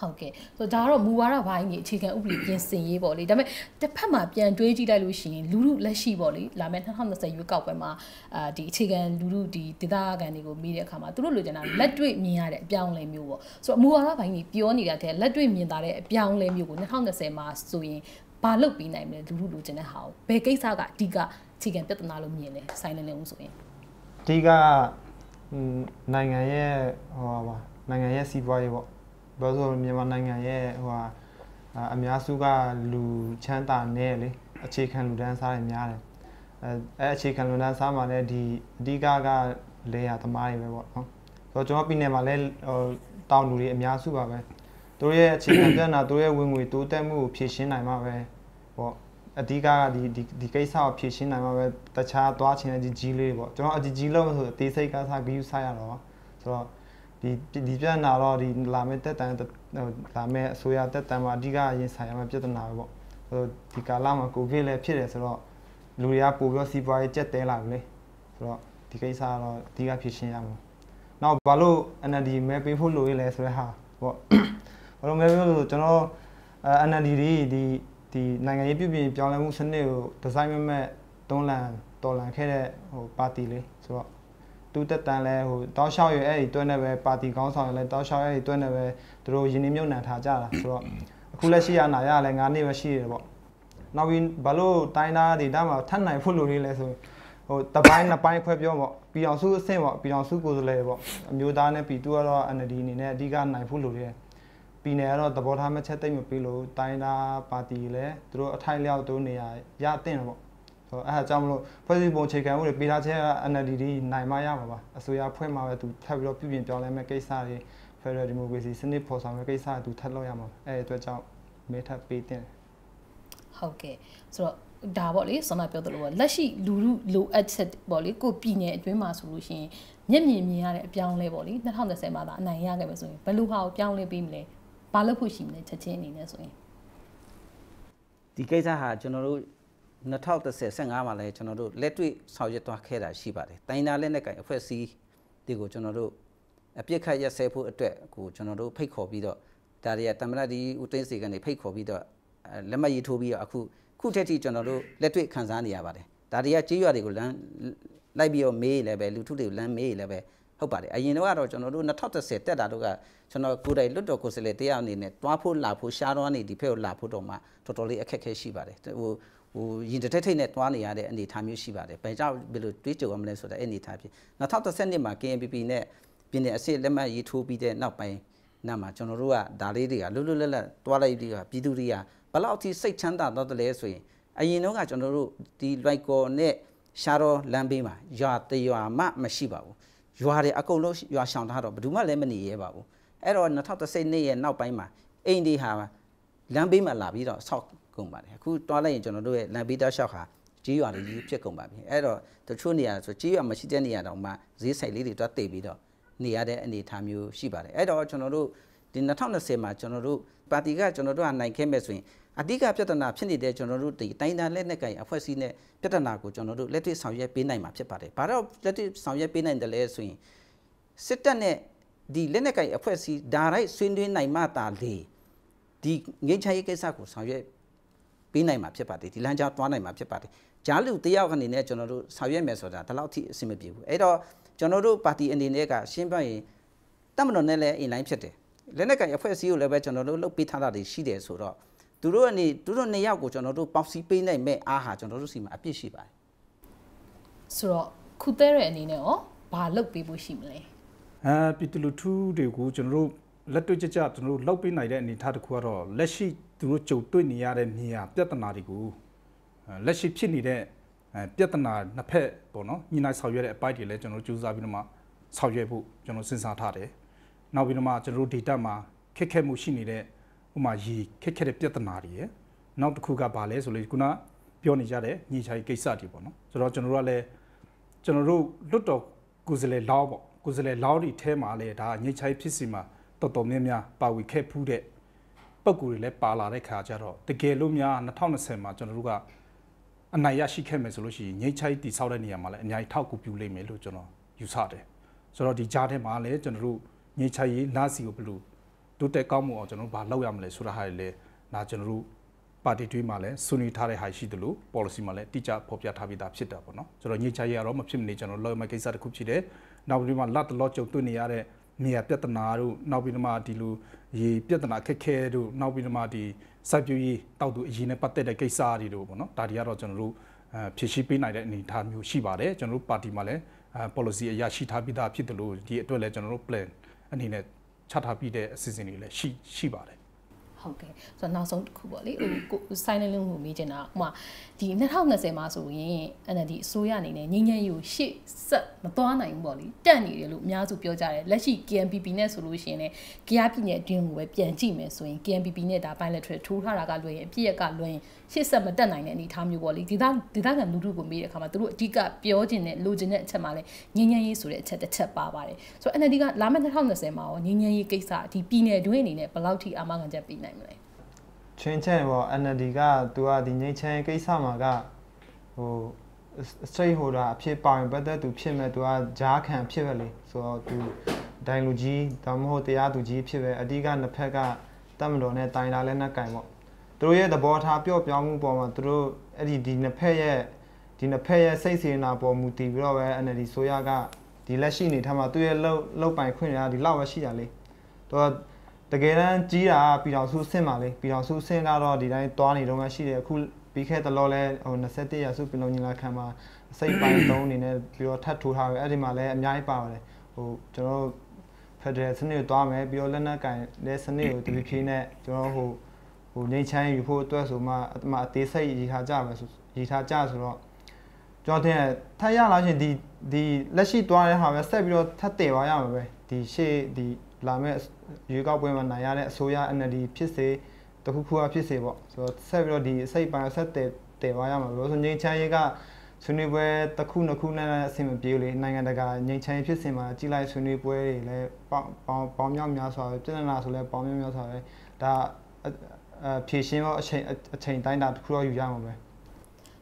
ဟုတ်ကဲ့ဆိုတော့ဒါကတော့မူဝါဒဘိုင်းကြီးအခြေခံဥပဒေပြင်ဆင်ရေးပေါ့လေဒါပေမဲ့တစ်ဖက်မှာပြန်တွေးကြည့်လိုက်လို့ရှိရင်လူလူလက်ရှိပေါ့လေလာမယ့်2020ရွေးကောက်ပွဲမှာအာဒီအခြေခံလူလူဒီဒေသခံတွေကိုမိတဲ့အခါမှာသူတို့လိုချင်တာလက်တွေ့မြင်ရတဲ့အပြောင်းလဲမျိုးပေါ့ဆိုတော့မူဝါဒဘိုင်းကြီးပြောနေတာတဲ့လက်တွေ့မြင်တာတဲ့အပြောင်းလဲမျိုးကို2020မှာဆိုရင်ဘာလုပ်ပြီးနိုင်မလဲလူလူလိုချင်တဲ့ဟာကိုဘယ်ကိစ္စကအဓိကအခြေခံပြဿနာလို့မြင်လဲဆိုင်နေနေဦးဆိုရင်အဓိကနိုင်ငံရဲ့ဟိုပါနိုင်ငံရဲ့စီးပွားရေးပေါ့ ဘာလို့ဆိုမြန်မာနိုင်ငံရဲ့ဟိုဟာအများစုကလူချမ်းသာနေလေအခြေခံလူဒန်းစားတွေများတယ်အဲအဲအခြေခံလူဒန်းစားမှာလည်းဒီအဓိကကလေယာသမားတွေပဲပေါ့နော်ဆိုတော့ကျွန်တော်ပြည်နယ်မှာလည်းဟိုတောင်လူတွေအများစုပါပဲတို့ရဲ့အခြေခံပြဿနာတို့ရဲ့ဝင်ငွေတိုးတက်မှုကိုဖြည့်ရှင်းနိုင်မှာပဲပေါ့အဓိကကဒီဒီဒီကိစ္စကိုဖြည့်ရှင်းနိုင်မှာပဲတခြားသွားချင်တဲ့ကြီးကြီးလေးပေါ့ကျွန်တော်အကြီးကြီးလို့ဆိုအသေးစိတ်ကစားဂယူစားရတော့ဆိုတော့ ဒီဒီပြဿနာတော့ဒီလာမယ့်တက်တန်လာမယ့်အစိုးရတက်တန်မှာအဓိကရင်ဆိုင်ရမယ့်ပြဿနာပဲပေါ့ဆိုတော့ဒီကာလမှာကိုဗစ်လည်းဖြစ်တယ်ဆိုတော့လူတွေကပိုပြီးစီးပွားရေးကျက်တဲလာပြီလေဆိုတော့ဒီကိစ္စကတော့အဓိကဖြစ်ရှင်းရမှာနောက်ဘာလို့ NLD မဲပေးဖို့လိုရလဲဆိုတဲ့ဟာပေါ့ဘာလို့မဲပေးလို့ကျွန်တော် NLD ဒီဒီဒီနိုင်ငံရေးပြုပြင်ပြောင်းလဲမှုစနစ်ကိုဒီဇိုင်းမဲ့မဲ့တွန်းလှန်တော်လှန်ခဲ့တဲ့ဟိုပါတီလေးဆိုတော့ တူတက်တန်လဲဟိုတောက်လျှောက်ရအဲ့ဒီတွဲနေပဲပါတီကောင်းဆောင်ရလဲတောက်လျှောက်ရအဲ့ဒီတွဲနေပဲသူတို့ယင်းနှမြုပ်နှံထားကြတာဆိုတော့အခုလက်ရှိရနာရလဲ9နှစ်ပဲရှိရပေါ့နောက်ပြီးဘာလို့တိုင်းသားဒေတာမှာထပ်နိုင်ဖို့လိုလေးလဲဆိုဟိုတပိုင်းနှစ်ပိုင်းခွဲပြောပေါ့ပြည်အောင်စုအဆင့်ပေါ့ပြည်အောင်စုကိုယ်စားလှယ်ပေါ့အမျိုးသားနဲ့ပြည်သူကတော့ NLD အနေနဲ့အဓိကနိုင်ဖို့လိုလေးပြည်နယ်ကတော့သဘောထားမှချက်သိမ့်မပေးလို့တိုင်းသားပါတီလည်းသူတို့အထိုက်လျောက်တို့နေရာရတဲ့ပေါ့ ဆိုတော့အဲအကြောင်းမလို့ဖွဲ့စည်းပုံအခြေခံဥပဒေပေးထားချက်က NLD ဒီနိုင်မရမှာပါအစိုးရဖွဲ့မှာပဲသူထပ်ပြီးတော့ပြုပြင်ပြောင်းလဲမဲ့ကိစ္စတွေ Federal Democracy စနစ်ပေါ်ဆောင်မဲ့ကိစ္စသူထပ်လုပ်ရမှာအဲအတွက်ကြောင့်မဲထပ်ပေးတင်ဟုတ်ကဲ့ဆိုတော့ဒါပေါ့လေဆောနာပြောသလိုပေါ့လက်ရှိလူလူလိုအပ်ချက်ပေါ့လေကိုပြည်နယ်အတွင်းမှာဆိုလို့ရှိရင်မျက်မြင်မြင်ရတဲ့အပြောင်းလဲပေါ့လေ2020မှာသာအနိုင်ရခဲ့မယ်ဆိုရင်ဘယ်လိုဟာကိုပြောင်းလဲပေးမလဲဘာလုပ်ဖို့ရှိမလဲချက်ချင်းအနေနဲ့ဆိုရင်ဒီကိစ္စဟာကျွန်တော်တို့ 2015မှာလည်းကျွန်တော်တို့လက်တွေ့ဆောင်ရွက်သွားခဲ့တာရှိပါတယ်။တိုင်းသားလက်နက်ကင်အဖွဲ့အစည်းတွေကိုကျွန်တော်တို့အပြစ်ခတ်ရက်စဲဖို့အတွက်ကိုကျွန်တော်တို့ဖိတ်ခေါ်ပြီးတော့ဒါတွေကတမရဒီဦးသိန်းစေကနေဖိတ်ခေါ်ပြီးတော့လက်မှတ်ရေးထိုးပြီးတော့အခုခုထက်ထိကျွန်တော်တို့လက်တွေ့ခံစားနေရပါတယ်။ဒါတွေကကြေးရွာတွေကိုလမ်းလိုက်ပြီးတော့မေးလည်းပဲလူထုတွေကိုလမ်းမေးလည်းပဲဟုတ်ပါတယ်အရင်တော့ကတော့ကျွန်တော်တို့2010တက်တာတို့ကကျွန်တော်ကိုယ်တိုင်လွတ်တော်ကိုယ်စားလှယ်တရားအနေနဲ့တွားဖို့လာဖို့ရှားတော့နေဒီဖက်ကိုလာဖို့တော့မှတော်တော်လေးအခက်အခဲရှိပါတယ်ဟို ဟိုရင်တထက်ထိတ်နဲ့တွားနေရတဲ့အနေအထားမျိုးရှိပါတယ်။ဘယ်ကြောင့်ဘယ်လိုတွေးကြုံရမလဲဆိုတော့အဲ့အနေအထားဖြစ်2012မှာ KNPP နဲ့ပြည်နယ်အစစ်လက်မှတ်ရေးထိုးပြီးတဲ့နောက်ပိုင်းနောက်မှာကျွန်တော်တို့ကဒါလေးတွေကလွတ်လွတ်လပ်လပ်တွားလိုက်ပြီးတော့ပြည်သူတွေကဘလောက်ထိစိတ်ချမ်းသာတော့တယ်လဲဆိုရင်အရင်တော့ကကျွန်တော်တို့ဒီ like ကောနဲ့ရှားတော့လမ်းဘေးမှာရွာတရွာမှမရှိပါဘူး။ရွာတွေအကုန်လုံးရွာရှောင်ထားတော့ဘယ်သူမှလည်းမနေရဲပါဘူး။အဲ့တော့2012ရဲ့နောက်ပိုင်းမှာအိမ်ဒီဟာလမ်းဘေးမှာလာပြီးတော့ဆောက် ကုန်ပါတယ်အခုတွားလိုက်ရင်ကျွန်တော်တို့ရဲ့လန်ပီတာရှောက်ဟာကြီးရွာလေးကြီးဖြစ်ကုန်ပါပြီအဲ့တော့တချို့နေရာဆိုကြီးရွာမရှိတဲ့နေရာတောင်မှဈေးဆိုင်လေးတွေတွားတိတ်ပြီးတော့နေရတဲ့အနေအထားမျိုးရှိပါတယ်အဲ့တော့ကျွန်တော်တို့ဒီ2020မှာကျွန်တော်တို့ပါတီကကျွန်တော်တို့ကနိုင်ခဲ့မဲ့ဆိုရင်အဓိကပြဿနာဖြစ်နေတဲ့ကျွန်တော်တို့ဒီတိုင်းသားလက်နက်ကင်အဖွဲ့အစည်းနဲ့ပြဿနာကိုကျွန်တော်တို့လက်တွေ့ဆောင်ရွက်ပေးနိုင်မှာဖြစ်ပါတယ်။ဘာတော့လက်တွေ့ဆောင်ရွက်ပေးနိုင်တယ်လဲဆိုရင်စစ်တပ်နဲ့ဒီလက်နက်ကင်အဖွဲ့အစည်းဒါရိုက်ဆွေးနွေးနိုင်မှသာလေဒီငိမ့်ချရေးကိစ္စကိုဆောင်ရွက် ပေးနိုင်မှာဖြစ်ပါတယ်ဒီလမ်းကြောင်းတွားနိုင်မှာဖြစ်ပါတယ်ဂျားလူတယောက်အနေနဲ့ကျွန်တော်တို့ဆောင်ရွက်မယ်ဆိုတာဒီလောက်ထိအဆင်မပြေဘူးအဲ့တော့ကျွန်တော်တို့ပါတီအနေနဲ့ကရှင်းပြရင်တက်မတော်နဲ့လည်းအင်လိုင်းဖြစ်တယ်လက်နက်ကင်အဖွဲ့အစည်းကိုလည်းပဲကျွန်တော်တို့လုပ်ပေးထားတာတွေရှိတယ်ဆိုတော့သူတို့အနေသူတို့နှစ်ယောက်ကိုကျွန်တော်တို့ပေါက်စီပေးနိုင်မဲ့အားဟာကျွန်တော်တို့စီမှာအပြည့်ရှိပါတယ်ဆိုတော့ခုသေးတဲ့အနေနဲ့ရောဘာလုပ်ပေးဖို့ရှိမလဲအဲပြည်သူလူထုတွေကိုကျွန်တော်တို့လက်တွေ့ကြကြကျွန်တော်တို့လောက်ပေးနိုင်တဲ့အနေအထားတစ်ခုကတော့လက်ရှိ သူတို့ကြုံတွေ့နေရတဲ့နေရာပြဿနာတွေကိုလက်ရှိဖြစ်နေတဲ့ပြဿနာနှစ်ဖက်ပေါ့နော်ညီနိုင်ဆောင်ရွက်တဲ့အပိုင်းတွေလည်းကျွန်တော်တို့ကြိုးစားပြီးတော့မှဆောင်ရွက်ဖို့ကျွန်တော်စဉ်းစားထားတယ်။နောက်ပြီးတော့မှကျွန်တော်တို့ data မှာခက်ခဲမှုရှိနေတဲ့ဥမာရေခက်ခဲတဲ့ပြဿနာတွေရယ်နောက်တစ်ခုကဘာလဲဆိုလို့ခုနပြောနေကြတဲ့ညီချိုင်ကိစ္စတွေပေါ့နော်ဆိုတော့ကျွန်တော်တို့ကလည်းကျွန်တော်တို့လွတ်တော်ကိုယ်စားလှယ်လောင်းပေါ့ကိုယ်စားလှယ်လောင်းတွေထဲမှာလည်းဒါညီချိုင်ဖြစ်စီမှာတော်တော်များများပါဝင်ခဲ့ဖူးတဲ့ ပုံကူတွေလည်းပါလာတဲ့ခါကျတော့တကယ်လို့များ2020မှာကျွန်တော်တို့ကအနိုင်ရရှိခဲ့မယ်ဆိုလို့ရှိရင်ငိတ်ချိုက်တည်ဆောက်တဲ့နေရာမှာလည်းအများကြီးထောက်ကူပြုလိမ့်မယ်လို့ကျွန်တော်ယူဆတယ်ဆိုတော့ဒီကြားထဲမှာလည်းကျွန်တော်တို့ငိတ်ချိုက်ရေးနားစီကိုဘယ်လိုတိုးတက်ကောင်းမှုအောင်ကျွန်တော်တို့ဘာလုပ်ရမလဲဆိုတာဟာလည်းဒါကျွန်တော်တို့ပါတီတွေးမှာလည်းဆွေးနွေးထားတဲ့ဟာရှိသလို policy မှာလည်းတိကျဖော်ပြထားပြီးသားဖြစ်တာပေါ့နော်ဆိုတော့ငိတ်ချိုက်ရေးကတော့မဖြစ်မနေကျွန်တော်လောမကိစ္စတစ်ခုဖြစ်တယ်နောက်ပြီးမှလတ်တလော့ကြုံတွေ့နေရတဲ့ နေရာပြဿနာတို့နောက်ပြီးတော့မှဒီလိုရေပြဿနာခက်ခဲတို့နောက်ပြီးတော့မှဒီစိုက်ပျိုးရေးတောက်သူအရင်နဲ့ပတ်သက်တဲ့ကိစ္စတွေတို့ပေါ့နော်ဒါတွေကတော့ကျွန်တော်တို့အဲဖြည့်ရှိပေးနိုင်တဲ့အနေအထားမျိုးရှိပါတယ်ကျွန်တော်တို့ပါတီမှာလည်းအဲ policy အရရှိထားပြီးသားဖြစ်တယ်လို့ဒီအတွက်လည်းကျွန်တော်တို့ plan အနေနဲ့ချထားပြီးတဲ့အစီအစဉ်တွေလည်းရှိရှိပါတယ် ဟုတ်ကဲ့ဆိုတော့နောက်ဆုံးတစ်ခုပေါ့လေဟိုကိုဆိုင်လင်းလုံးကိုမေးချင်တာဥမာဒီ2020မှာဆိုရင် NLD အစိုးရအနေနဲ့ငင်းငယ်ယူရှေ့ဆက်မသွားနိုင်ဘူးပေါ့လေတက်နေတယ်လို့အများစုပြောကြတယ်လက်ရှိ KNPP နဲ့ဆိုလို့ရှိရင်လည်းကြားပြည်နယ်အတွင်းကိုပဲပြန်ကြည့်မယ်ဆိုရင် KNPP နဲ့ဒါ bilateral ထိုးထားတာကလွယ်ရင်အပြည့်ရကလွယ်ရင် ရှေ့ဆက်မတက်နိုင်တဲ့အနေအထားမျိုးပေါ့လေဒေသဒေသခံလူထုကိုမေးတဲ့အခါမှာသူတို့အဓိကပြောချင်တဲ့လိုချင်တဲ့အချက်မှာလည်းငင်းငယ်ရေးဆိုတဲ့အချက်တစ်ချက်ပါပါတယ်ဆိုတော့ NLD ကလာမယ့်2020မှာရောငင်းငယ်ရေးကိစ္စဒီပြည်နယ်တွင်းအနေနဲ့ဘယ်လောက်ထိအာမခံချက်ပေးနိုင်မလဲချင်းချင်းပေါ့ NLD ကသူကဒီငိမ့်ချမ်းကိစ္စမှာကဟို stakeholder အဖြစ်ပါဝင်ပတ်သက်သူဖြစ်မဲ့သူကဂျားခံဖြစ်ပဲလေဆိုတော့သူဒိုင်လူကြီးဒါမှမဟုတ်တရားသူကြီးဖြစ်ပဲအဓိကနှစ်ဖက်ကတမတော်နဲ့တိုင်လာလဲနဲ့ကင်ပေါ့ သူတို့ရဲ့သဘောထားပြော့ပြောင်းမှုပေါ်မှာသူတို့အဲ့ဒီဒီနှစ်ဖက်ရဲ့ဒီနှစ်ဖက်ရဲ့စိတ်စေနာပေါ်မူတည်ပြီးတော့ပဲ NLD ဆိုရကဒီလက်ရှိနေထားမှာသူရဲ့လှုပ်လှုပ်ပိုင်ခွင့်ရဒီလောက်ပဲရှိတာလေသူကတကယ်တမ်းကြီးတာပြည်တော်စုဆင့်ပါလေပြည်တော်စုဆင့်ကတော့ဒီတိုင်းသွားနေတော့မှရှိတယ်အခုပြီးခဲ့တဲ့လောလဲဟို21ရာစုပြည်လုံးညီလာခံမှာစိတ်ပိုင်းသုံးအနေနဲ့ပြီးတော့ထပ်ထိုးထားတယ်အဲ့ဒီမှာလည်းအများကြီးပါပါတယ်ဟိုကျွန်တော်ဖက်ဒရယ်စနစ်ကိုသွားမယ်ပြီးတော့လက်နက်ကင်တဲ့စနစ်ကိုတပိဖြည်းနဲ့ကျွန်တော်ဟို ဟိုငိမ့်ချမ်းယူဖို့အတွက်ဆိုမှအမအသေးစိတ်ရည်ထားကြမယ်ဆိုရည်ထားကြဆိုတော့ကျွန်တော်တင်ထပ်ရလာရှင်ဒီဒီလက်ရှိသွားတဲ့ဟာပဲဆက်ပြီးတော့ထပ်တည်သွားရမှာပဲဒီရှေ့ဒီလာမဲ့ရွေးကောက်ပွဲမှာနိုင်ရတဲ့အစိုးရ NLD ဖြစ်စေတခုခုအဖြစ်စေပေါ့ဆိုတော့ဆက်ပြီးတော့ဒီအစိတ်ပိုင်းဆက်တည်တည်သွားရမှာလို့ဆိုငိမ့်ချမ်းရေးကဆွေးနွေးပွဲတစ်ခုနှစ်ခုနဲ့အဆင်မပြေလေနိုင်ငံတကာငိမ့်ချမ်းရေးဖြစ်စဉ်မှာကြီးလိုက်ဆွေးနွေးပွဲတွေလည်းပေါင်းပေါင်းပေါင်းများများစွာပြည်နာဆိုလဲပေါင်းများများစွာပဲဒါ အဖြည့်ရှင်းတော့အချိန်အချိန်တိုင်းတာတစ်ခုတော့ယူရမှာပဲ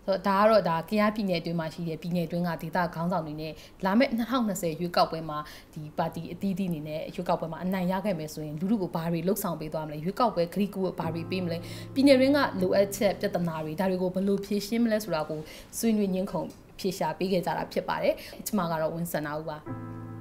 ဆိုတော့ဒါကတော့ဒါကရားပြည်နယ်အတွင်းမှာရှိတဲ့ပြည်နယ်အတွင်းကဒေသခေါင်းဆောင်တွေနဲ့လာမယ့်2020ရွေးကောက်ပွဲမှာဒီပါတီအသီးသီးအနေနဲ့ရွေးကောက်ပွဲမှာအနိုင်ရခဲ့မယ်ဆိုရင်လူလူကိုဘာတွေလှုပ်ဆောင်ပေးသွားမလဲရွေးကောက်ပွဲခရီးကူဘာတွေပေးမလဲပြည်နယ်တွင်းကလိုအပ်ချက်ပြဿနာတွေဒါတွေကိုဘယ်လိုဖြေရှင်းမလဲဆိုတာကိုဆွေးနွေးညှင်းခုန်ဖြေရှာပေးခဲ့ကြတာဖြစ်ပါတယ်။ကျွန်မကတော့ဝင်းစန္ဒာဦးပါ။